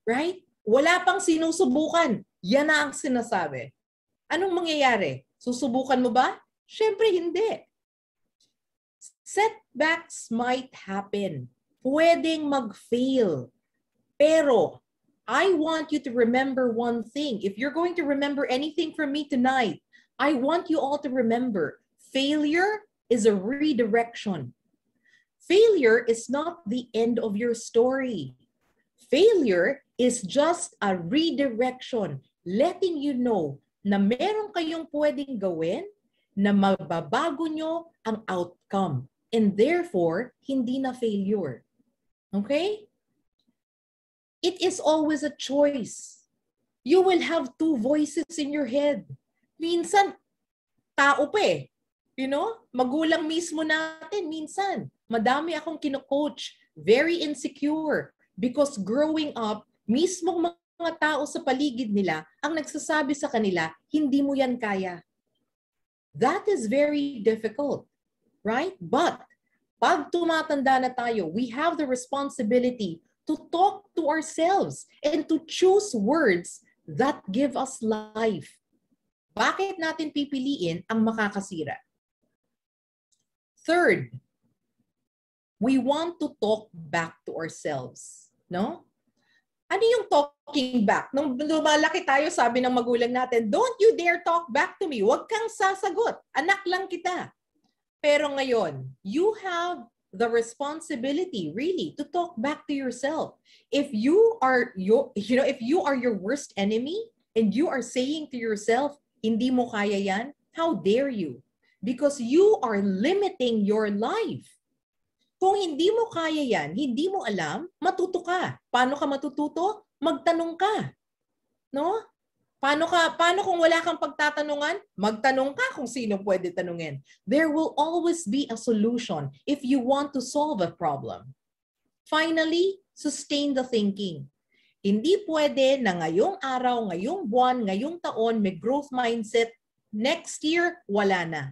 Right? Wala pang sinusubukan. Yan na ang sinasabi. Anong mangyayari? Susubukan mo ba? Siyempre hindi. Setbacks might happen. Pwedeng mag-fail. Pero I want you to remember one thing. If you're going to remember anything from me tonight, I want you all to remember failure is a redirection. Failure is not the end of your story. Failure is just a redirection, letting you know na meron kayong pwedeng gawin na mababago nyo ang outcome. And therefore, hindi na failure. Okay? It is always a choice. You will have two voices in your head. Minsan, tao pa eh. You know, magulang mismo natin minsan. Madami akong kino-coach, very insecure because growing up, mismo mga tao sa paligid nila ang nagsasabi sa kanila, hindi mo yan kaya. That is very difficult, right? But pag tumatanda na tayo, we have the responsibility to talk to ourselves and to choose words that give us life. Bakit natin pipiliin ang makakasira? Third, we want to talk back to ourselves, no? Ano yung talking back? Nung lumalaki tayo, sabi ng magulang natin, don't you dare talk back to me. Huwag kang sasagot. Anak lang kita. Pero ngayon, you have the responsibility really to talk back to yourself. If you are your you know, if you are your worst enemy and you are saying to yourself, hindi mo kaya yan, how dare you? Because you are limiting your life. Kung hindi mo kaya yan, hindi mo alam, matuto ka. Paano ka matututo? Magtanong ka. No? Paano ka paano kung wala kang pagtatanungan? Magtanong ka kung sino pwede tanungin. There will always be a solution if you want to solve a problem. Finally, sustain the thinking. Hindi pwede na ngayong araw, ngayong buwan, ngayong taon may growth mindset, next year wala na.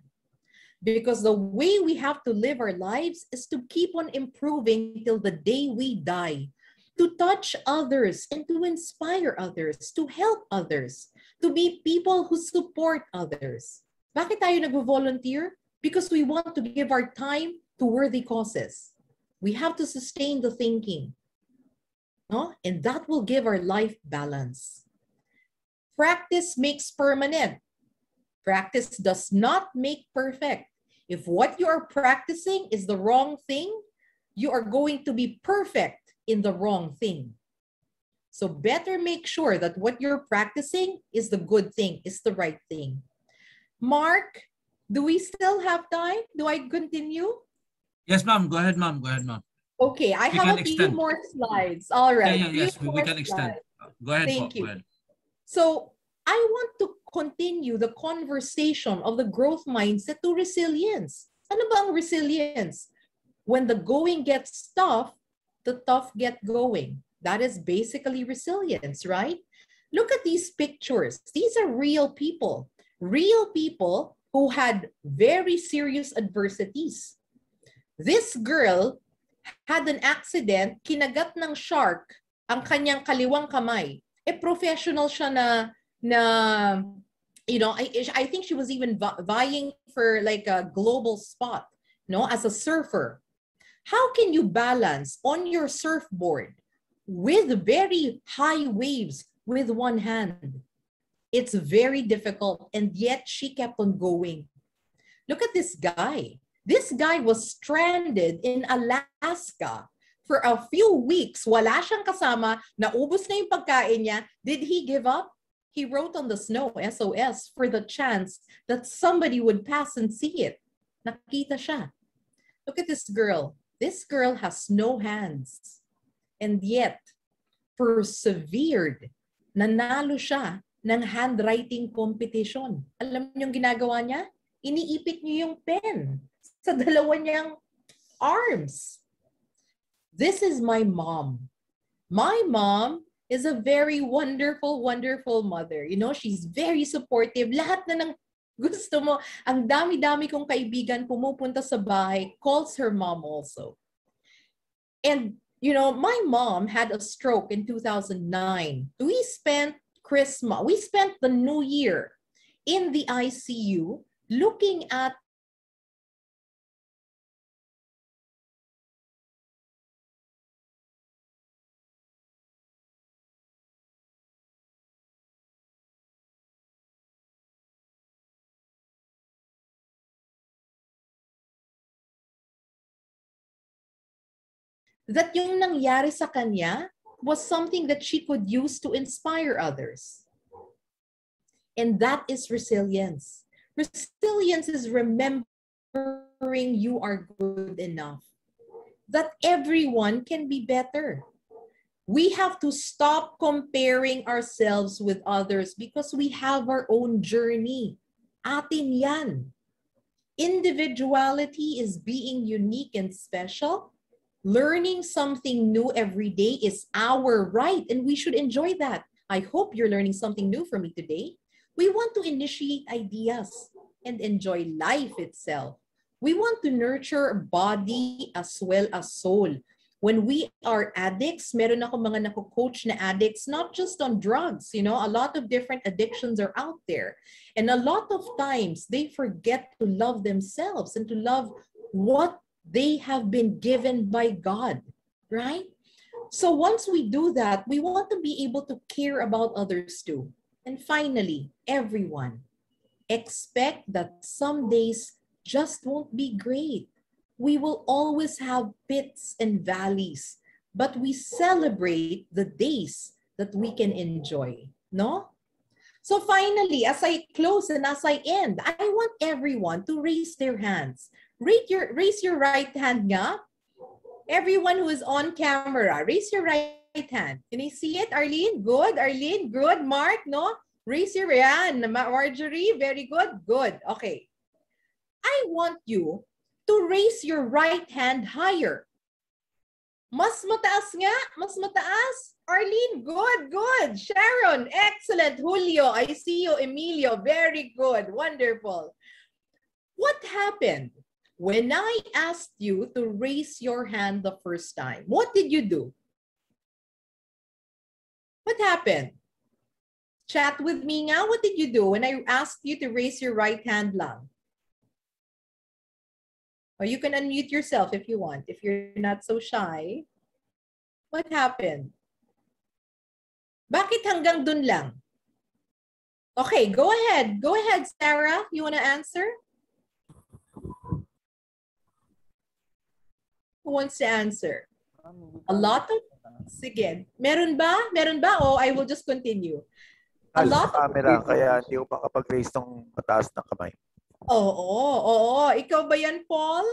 Because the way we have to live our lives is to keep on improving till the day we die, to touch others and to inspire others, to help others, to be people who support others. Bakit tayo nag-volunteer? Because we want to give our time to worthy causes. We have to sustain the thinking. No? And that will give our life balance. Practice makes permanent. Practice does not make perfect. If what you are practicing is the wrong thing, you are going to be perfect in the wrong thing. So better make sure that what you're practicing is the good thing, is the right thing. Mark, do we still have time? Do I continue? Yes, ma'am. Go ahead, ma'am. Go ahead, ma'am. Okay, I We have a few extend. more slides. All right. yeah, yeah, yes, we, we can extend. slides. Go ahead, Thank you. Go ahead. So I want to continue the conversation of the growth mindset to resilience. Ano ba ang resilience? When the going gets tough, the tough get going. That is basically resilience, right? Look at these pictures. These are real people. Real people who had very serious adversities. This girl had an accident, kinagat ng shark ang kanyang kaliwang kamay. Eh, professional siya na, na you know, I, I think she was even vying for like a global spot, no, as a surfer. How can you balance on your surfboard with very high waves with one hand? It's very difficult, and yet she kept on going. Look at this guy. This guy was stranded in Alaska for a few weeks. Wala siyang kasama, naubos na yung pagkain niya. Did he give up? He wrote on the snow, SOS, for the chance that somebody would pass and see it. Nakita siya. Look at this girl. This girl has no hands. And yet, persevered. Nanalo siya ng handwriting competition. Alam niyo yung ginagawa niya? Iniipit niyo yung pen sa dalawa niyang arms. This is my mom. My mom is a very wonderful, wonderful mother. You know, she's very supportive. Lahat na ng gusto mo. Ang dami-dami kong kaibigan pumupunta sa bahay, calls her mom also. And, you know, my mom had a stroke in 2009. We spent Christmas, we spent the new year in the ICU looking at that yung nangyari sa kanya was something that she could use to inspire others. And that is resilience. Resilience is remembering you are good enough, that everyone can be better. We have to stop comparing ourselves with others because we have our own journey. Atin yan. Individuality is being unique and special. Learning something new every day is our right, and we should enjoy that. I hope you're learning something new from me today. We want to initiate ideas and enjoy life itself. We want to nurture body as well as soul. When we are addicts, meron ako mga nako-coach na addicts, not just on drugs, you know, a lot of different addictions are out there. And a lot of times they forget to love themselves and to love what They have been given by God, right? So once we do that, we want to be able to care about others too. And finally, everyone, expect that some days just won't be great. We will always have pits and valleys, but we celebrate the days that we can enjoy, no? So finally, as I close and as I end, I want everyone to raise their hands. Raise your, raise your right hand nga. Everyone who is on camera, raise your right hand. Can you see it, Arlene? Good, Arlene. Good, Mark, no? Raise your hand. Marjorie, very good. Good. Okay. I want you to raise your right hand higher. Mas mataas nga. Mas mataas. Arlene, good, good. Sharon, excellent. Julio, I see you. Emilio, very good. Wonderful. What happened when I asked you to raise your hand the first time? What did you do? What happened? Chat with me now. What did you do when I asked you to raise your right hand lang? Or you can unmute yourself if you want, if you're not so shy. What happened? Bakit hanggang dun lang? Okay, go ahead. Go ahead, Sarah. You want to answer? Who wants to answer? A lot of... Sige. Meron ba? Meron ba? O I will just continue. A lot of camera, kaya hindi ko makapag-raise ng mataas ng kamay. Oo, oo. Ikaw ba yan, Paul?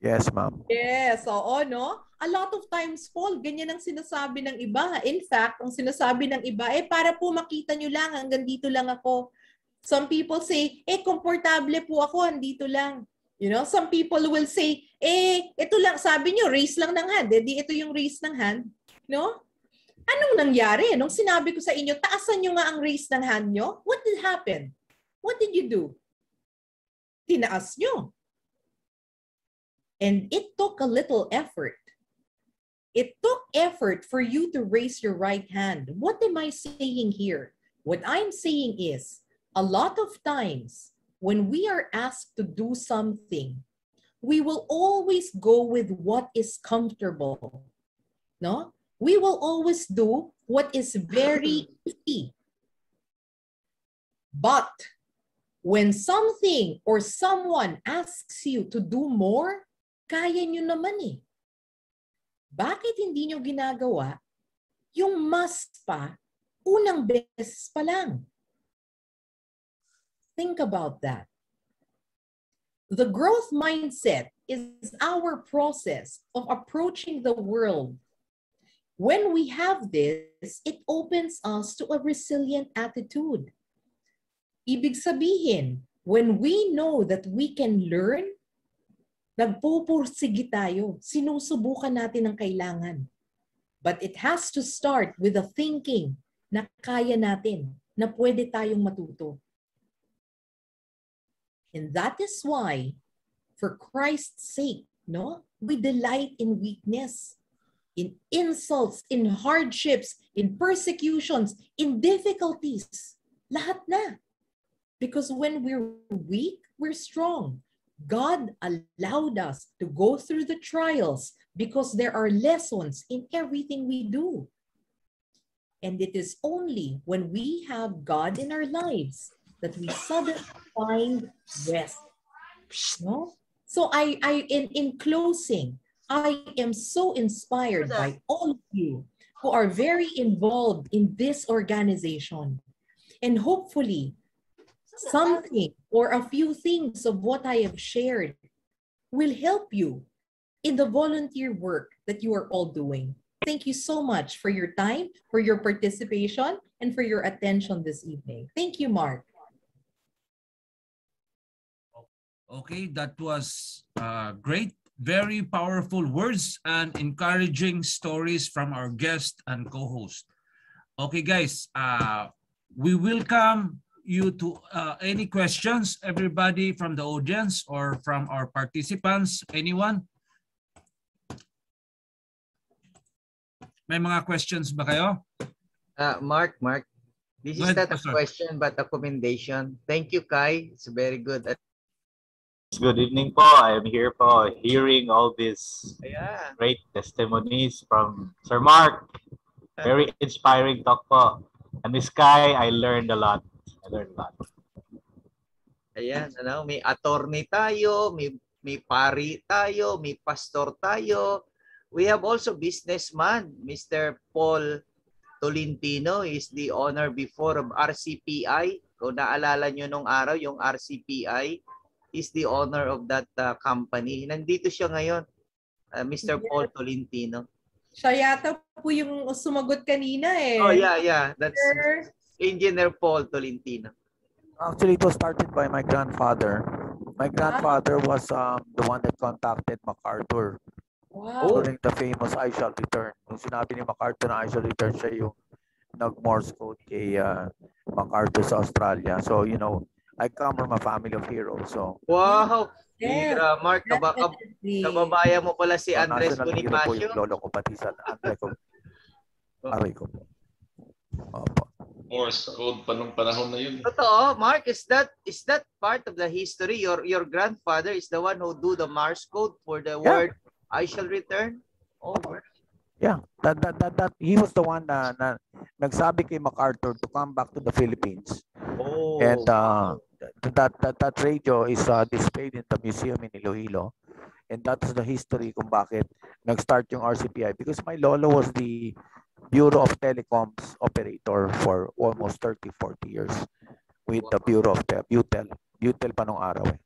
Yes, ma'am. Yes, oo, no? A lot of times, Paul, ganyan ang sinasabi ng iba. In fact, ang sinasabi ng iba, eh, para po makita nyo lang, hanggang dito lang ako. Some people say, eh, komportable po ako, andito lang. You know, some people will say, eh, ito lang, sabi nyo, raise lang ng hand. Eh, ito yung raise ng hand. No? Anong nangyari? Nung sinabi ko sa inyo, taasan nyo nga ang raise ng hand nyo, what did happen? What did you do? Tinaas nyo. And it took a little effort. It took effort for you to raise your right hand. What am I saying here? What I'm saying is, a lot of times when we are asked to do something, we will always go with what is comfortable. No? We will always do what is very easy. But when something or someone asks you to do more, kaya nyo naman eh. Bakit hindi nyo ginagawa yung mas pa unang beses pa lang? Think about that. The growth mindset is our process of approaching the world. When we have this, it opens us to a resilient attitude. Ibig sabihin, when we know that we can learn, nagpupursige tayo. Sinusubukan natin ang kailangan. But it has to start with a thinking na kaya natin, na pwede tayong matuto. And that is why, for Christ's sake, no, we delight in weakness, in insults, in hardships, in persecutions, in difficulties. Lahat na. Because when we're weak, we're strong. God allowed us to go through the trials because there are lessons in everything we do. And it is only when we have God in our lives that we suddenly find rest. No? So I, I in, in closing, I am so inspired by all of you who are very involved in this organization. And hopefully, something or a few things of what I have shared will help you in the volunteer work that you are all doing. Thank you so much for your time, for your participation, and for your attention this evening. Thank you, Mark. Okay, that was uh, great. Very powerful words and encouraging stories from our guest and co-host. Okay, guys, uh, we welcome you to uh, any questions, everybody from the audience or from our participants, anyone? May mga questions ba kayo? Uh, Mark, Mark, this Go is ahead, not a Pastor. question but a commendation. Thank you, Kai. It's very good. At Good evening po. I am here po hearing all these Ayan. great testimonies from Sir Mark. Very inspiring talk po. And this guy, I learned a lot. I learned a lot. Ayan, ano, may attorney tayo, may may pari tayo, may pastor tayo. We have also businessman, Mr. Paul Tolentino is the owner before of RCPI. Kung naalala nyo nung araw, yung RCPI is the owner of that uh, company. Nandito siya ngayon, uh, Mr. Paul Tolentino. Siya yata po yung sumagot kanina eh. Oh, yeah, yeah. That's Sir, Engineer Paul Tolentino. Actually, it was started by my grandfather. My grandfather was um, the one that contacted MacArthur Wow. during the famous I Shall Return. Nung sinabi ni MacArthur na I Shall Return, siya yung nag-Morse code kay uh, MacArthur sa Australia. So, you know, I come from a family of heroes. So, Wow! Yes, Bira, Mark, kaba, kab, kababayan mo pala si Andres po Bonifacio. yung lolo ko, pati sa Andre ko. Aray ko po. Opo. Morse code pa nung panahon na yun. Totoo, Mark, is that is that part of the history? Your your grandfather is the one who do the Morse code for the Yeah. word I shall return? Oh, Yeah, that, that, that, that, he was the one na, na nagsabi kay MacArthur to come back to the Philippines. oh. And uh, that, that, that radio is uh, displayed in the museum in Iloilo. And that's the history kung bakit nag-start yung RCPI. Because my lolo was the Bureau of Telecoms operator for almost 30, 40 years with the Bureau of Te- Butel. Butel pa nung araw eh.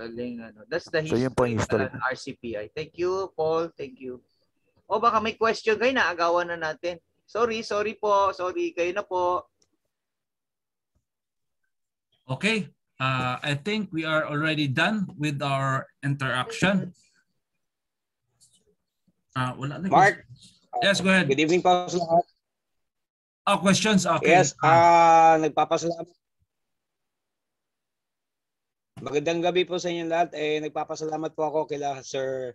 Galing, ano. That's the So, history, yun po yung history. ng RCPI. Thank you, Paul. Thank you. O baka may question kayo, naagawan na natin. Sorry, sorry po. Sorry, kayo na po. Okay, uh, I think we are already done with our interaction. Uh, wala na. Mark, Yes, go ahead. good evening po sa lahat. Oh, questions? Okay. Yes, ah nagpapasalamat. Magandang gabi po sa inyo lahat. Eh, nagpapasalamat po ako kila Sir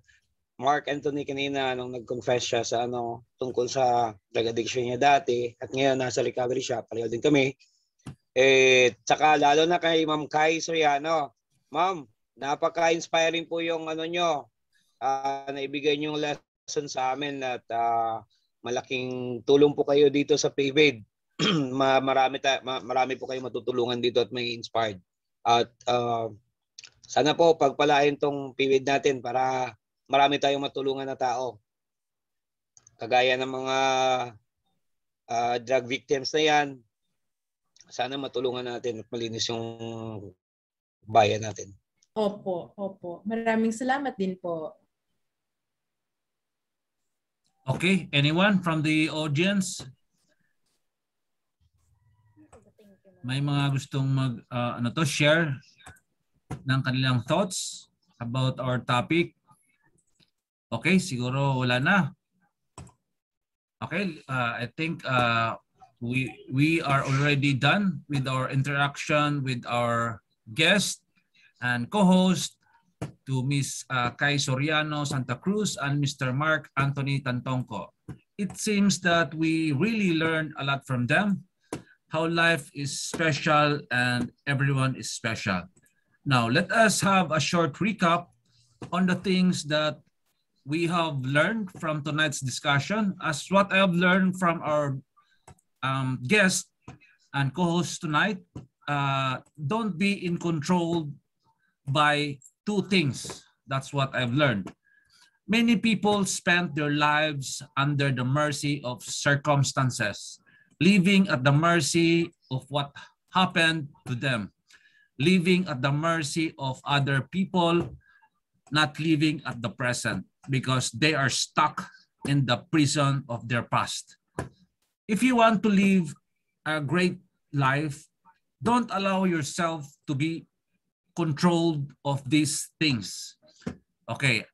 Mark Anthony kanina nung nag-confess siya sa ano tungkol sa drug addiction niya dati at ngayon nasa recovery siya. Pareho din kami. Eh, tsaka lalo na kay Ma'am Kai Soriano. Ma'am, napaka-inspiring po yung ano nyo. Ah, naibigay niyo yung lesson sa amin at ah, malaking tulong po kayo dito sa. Ma- marami ta ma- marami po kayo matutulungan dito at may inspired. At ah, sana po pagpalain tong PVAD natin para marami tayong matulungan na tao. Kagaya ng mga ah, drug victims na yan, sana matulungan natin at malinis yung bayan natin. Opo, opo. Maraming salamat din po. Okay, anyone from the audience? May mga gustong mag uh, ano to share ng kanilang thoughts about our topic. Okay, siguro wala na. Okay, uh, I think uh, we we are already done with our interaction with our guest and co-host to Miss uh, Kai Soriano Santa Cruz and Mr. Mark Anthony Tantonco. It seems that we really learned a lot from them, how life is special and everyone is special. Now, let us have a short recap on the things that we have learned from tonight's discussion as what I have learned from our um, guest and co-host tonight. Uh, don't be in control by two things. That's what I've learned. Many people spend their lives under the mercy of circumstances, living at the mercy of what happened to them, living at the mercy of other people, not living at the present because they are stuck in the prison of their past. If you want to live a great life, don't allow yourself to be controlled of these things. Okay,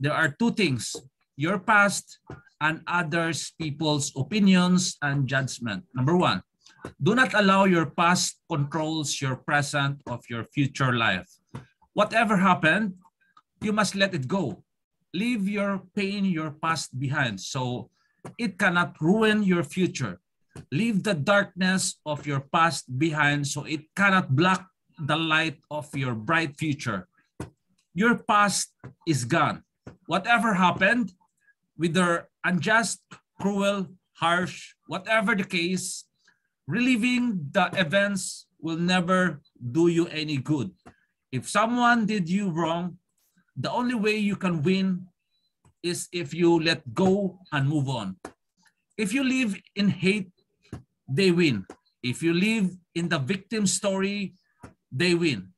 there are two things, your past and others people's opinions and judgment. Number one, do not allow your past controls your present of your future life. Whatever happened, you must let it go. Leave your pain, your past behind so it cannot ruin your future. Leave the darkness of your past behind so it cannot block the light of your bright future. Your past is gone. Whatever happened, whether unjust, cruel, harsh, whatever the case, reliving the events will never do you any good. If someone did you wrong, the only way you can win is if you let go and move on. If you live in hate, they win. If you live in the victim story, they win.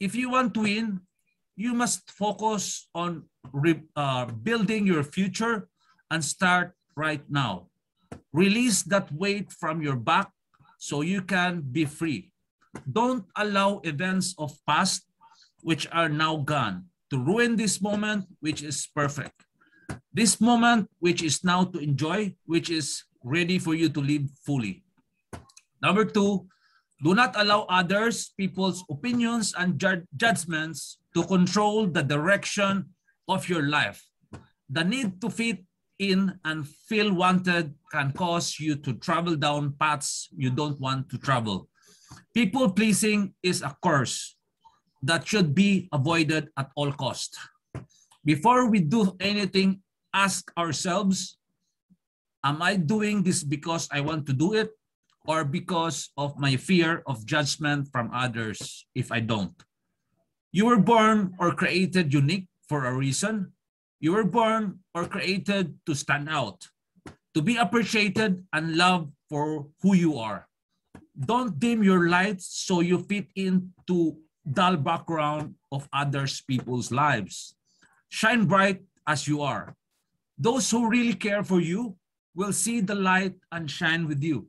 If you want to win, you must focus on uh, building your future and start right now. Release that weight from your back so you can be free. Don't allow events of past which are now gone to ruin this moment which is perfect. This moment which is now to enjoy, which is ready for you to live fully. Number two, do not allow others, people's opinions and ju- judgments to control the direction of your life. The need to fit in and feel wanted can cause you to travel down paths you don't want to travel. People pleasing is a curse that should be avoided at all cost. Before we do anything, ask ourselves, am I doing this because I want to do it or because of my fear of judgment from others if I don't? You were born or created unique for a reason. You were born or created to stand out, to be appreciated and loved for who you are. Don't dim your lights so you fit into dull background of others people's lives. Shine bright as you are. Those who really care for you will see the light and shine with you.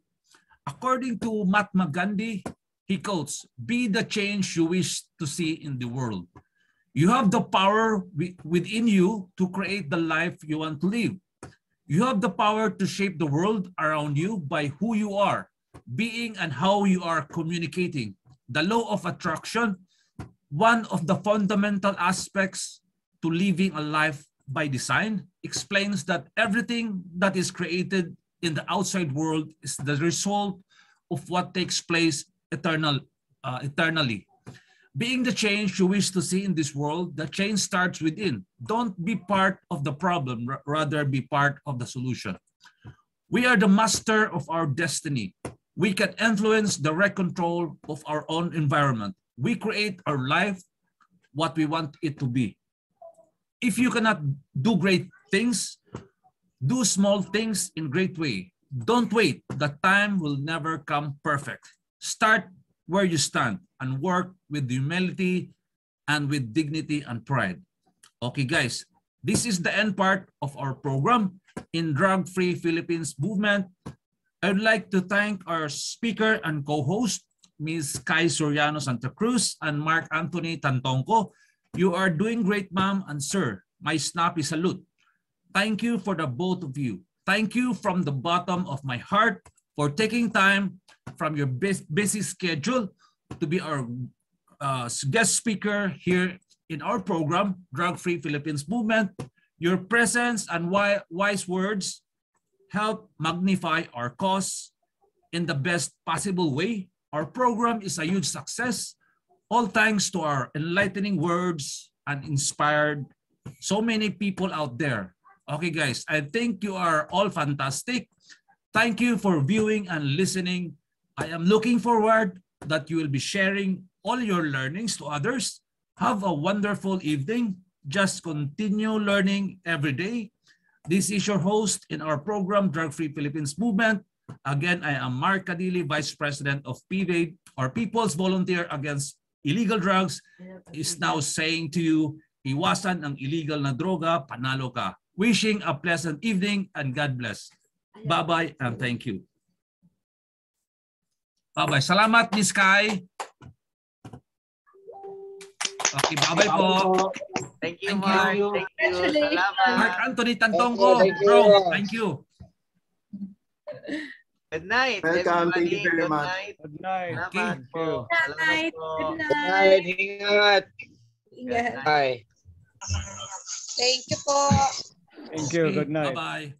According to Mahatma Gandhi, he quotes, be the change you wish to see in the world. You have the power within you to create the life you want to live. You have the power to shape the world around you by who you are, being and how you are communicating. The law of attraction, one of the fundamental aspects to living a life by design, explains that everything that is created in the outside world is the result of what takes place eternal, uh, eternally. Being the change you wish to see in this world, the change starts within. Don't be part of the problem, rather be part of the solution. We are the master of our destiny. We can influence direct control of our own environment. We create our life what we want it to be. If you cannot do great things, do small things in great way. Don't wait. The time will never come perfect. Start where you stand and work with humility and with dignity and pride. Okay, guys, this is the end part of our program in Drug Free Philippines movement. I would like to thank our speaker and co-host, Ms. Kai Soriano Santa Cruz and Mark Anthony Tantonco. You are doing great, ma'am and sir. My snappy salute. Thank you for the both of you. Thank you from the bottom of my heart for taking time from your busy schedule to be our uh, guest speaker here in our program, Drug Free Philippines Movement. Your presence and wise words help magnify our cause in the best possible way. Our program is a huge success, all thanks to our enlightening words and inspired so many people out there. Okay, guys, I think you are all fantastic. Thank you for viewing and listening. I am looking forward that you will be sharing all your learnings to others. Have a wonderful evening. Just continue learning every day. This is your host in our program, Drug Free Philippines Movement. Again, I am Mark Kadile, Vice President of PVAID, or People's Volunteer Against Illegal Drugs, is now saying to you, iwasan ang illegal na droga, panalo ka. Wishing a pleasant evening and God bless. Bye-bye and thank you. Bye-bye. Salamat, Miss Kai. Okay, bye-bye po. Thank you, Thank Mark. you. Thank you. Salamat. Mark Anthony Tantonco. Thank you. Bro, thank you. Good night, Welcome. Thank you very Good much. night. Good night. Okay. po. Good night. Good Good night. night. Ingat. Ingat. Bye. Thank you po. Thank you. Good night. Bye-bye.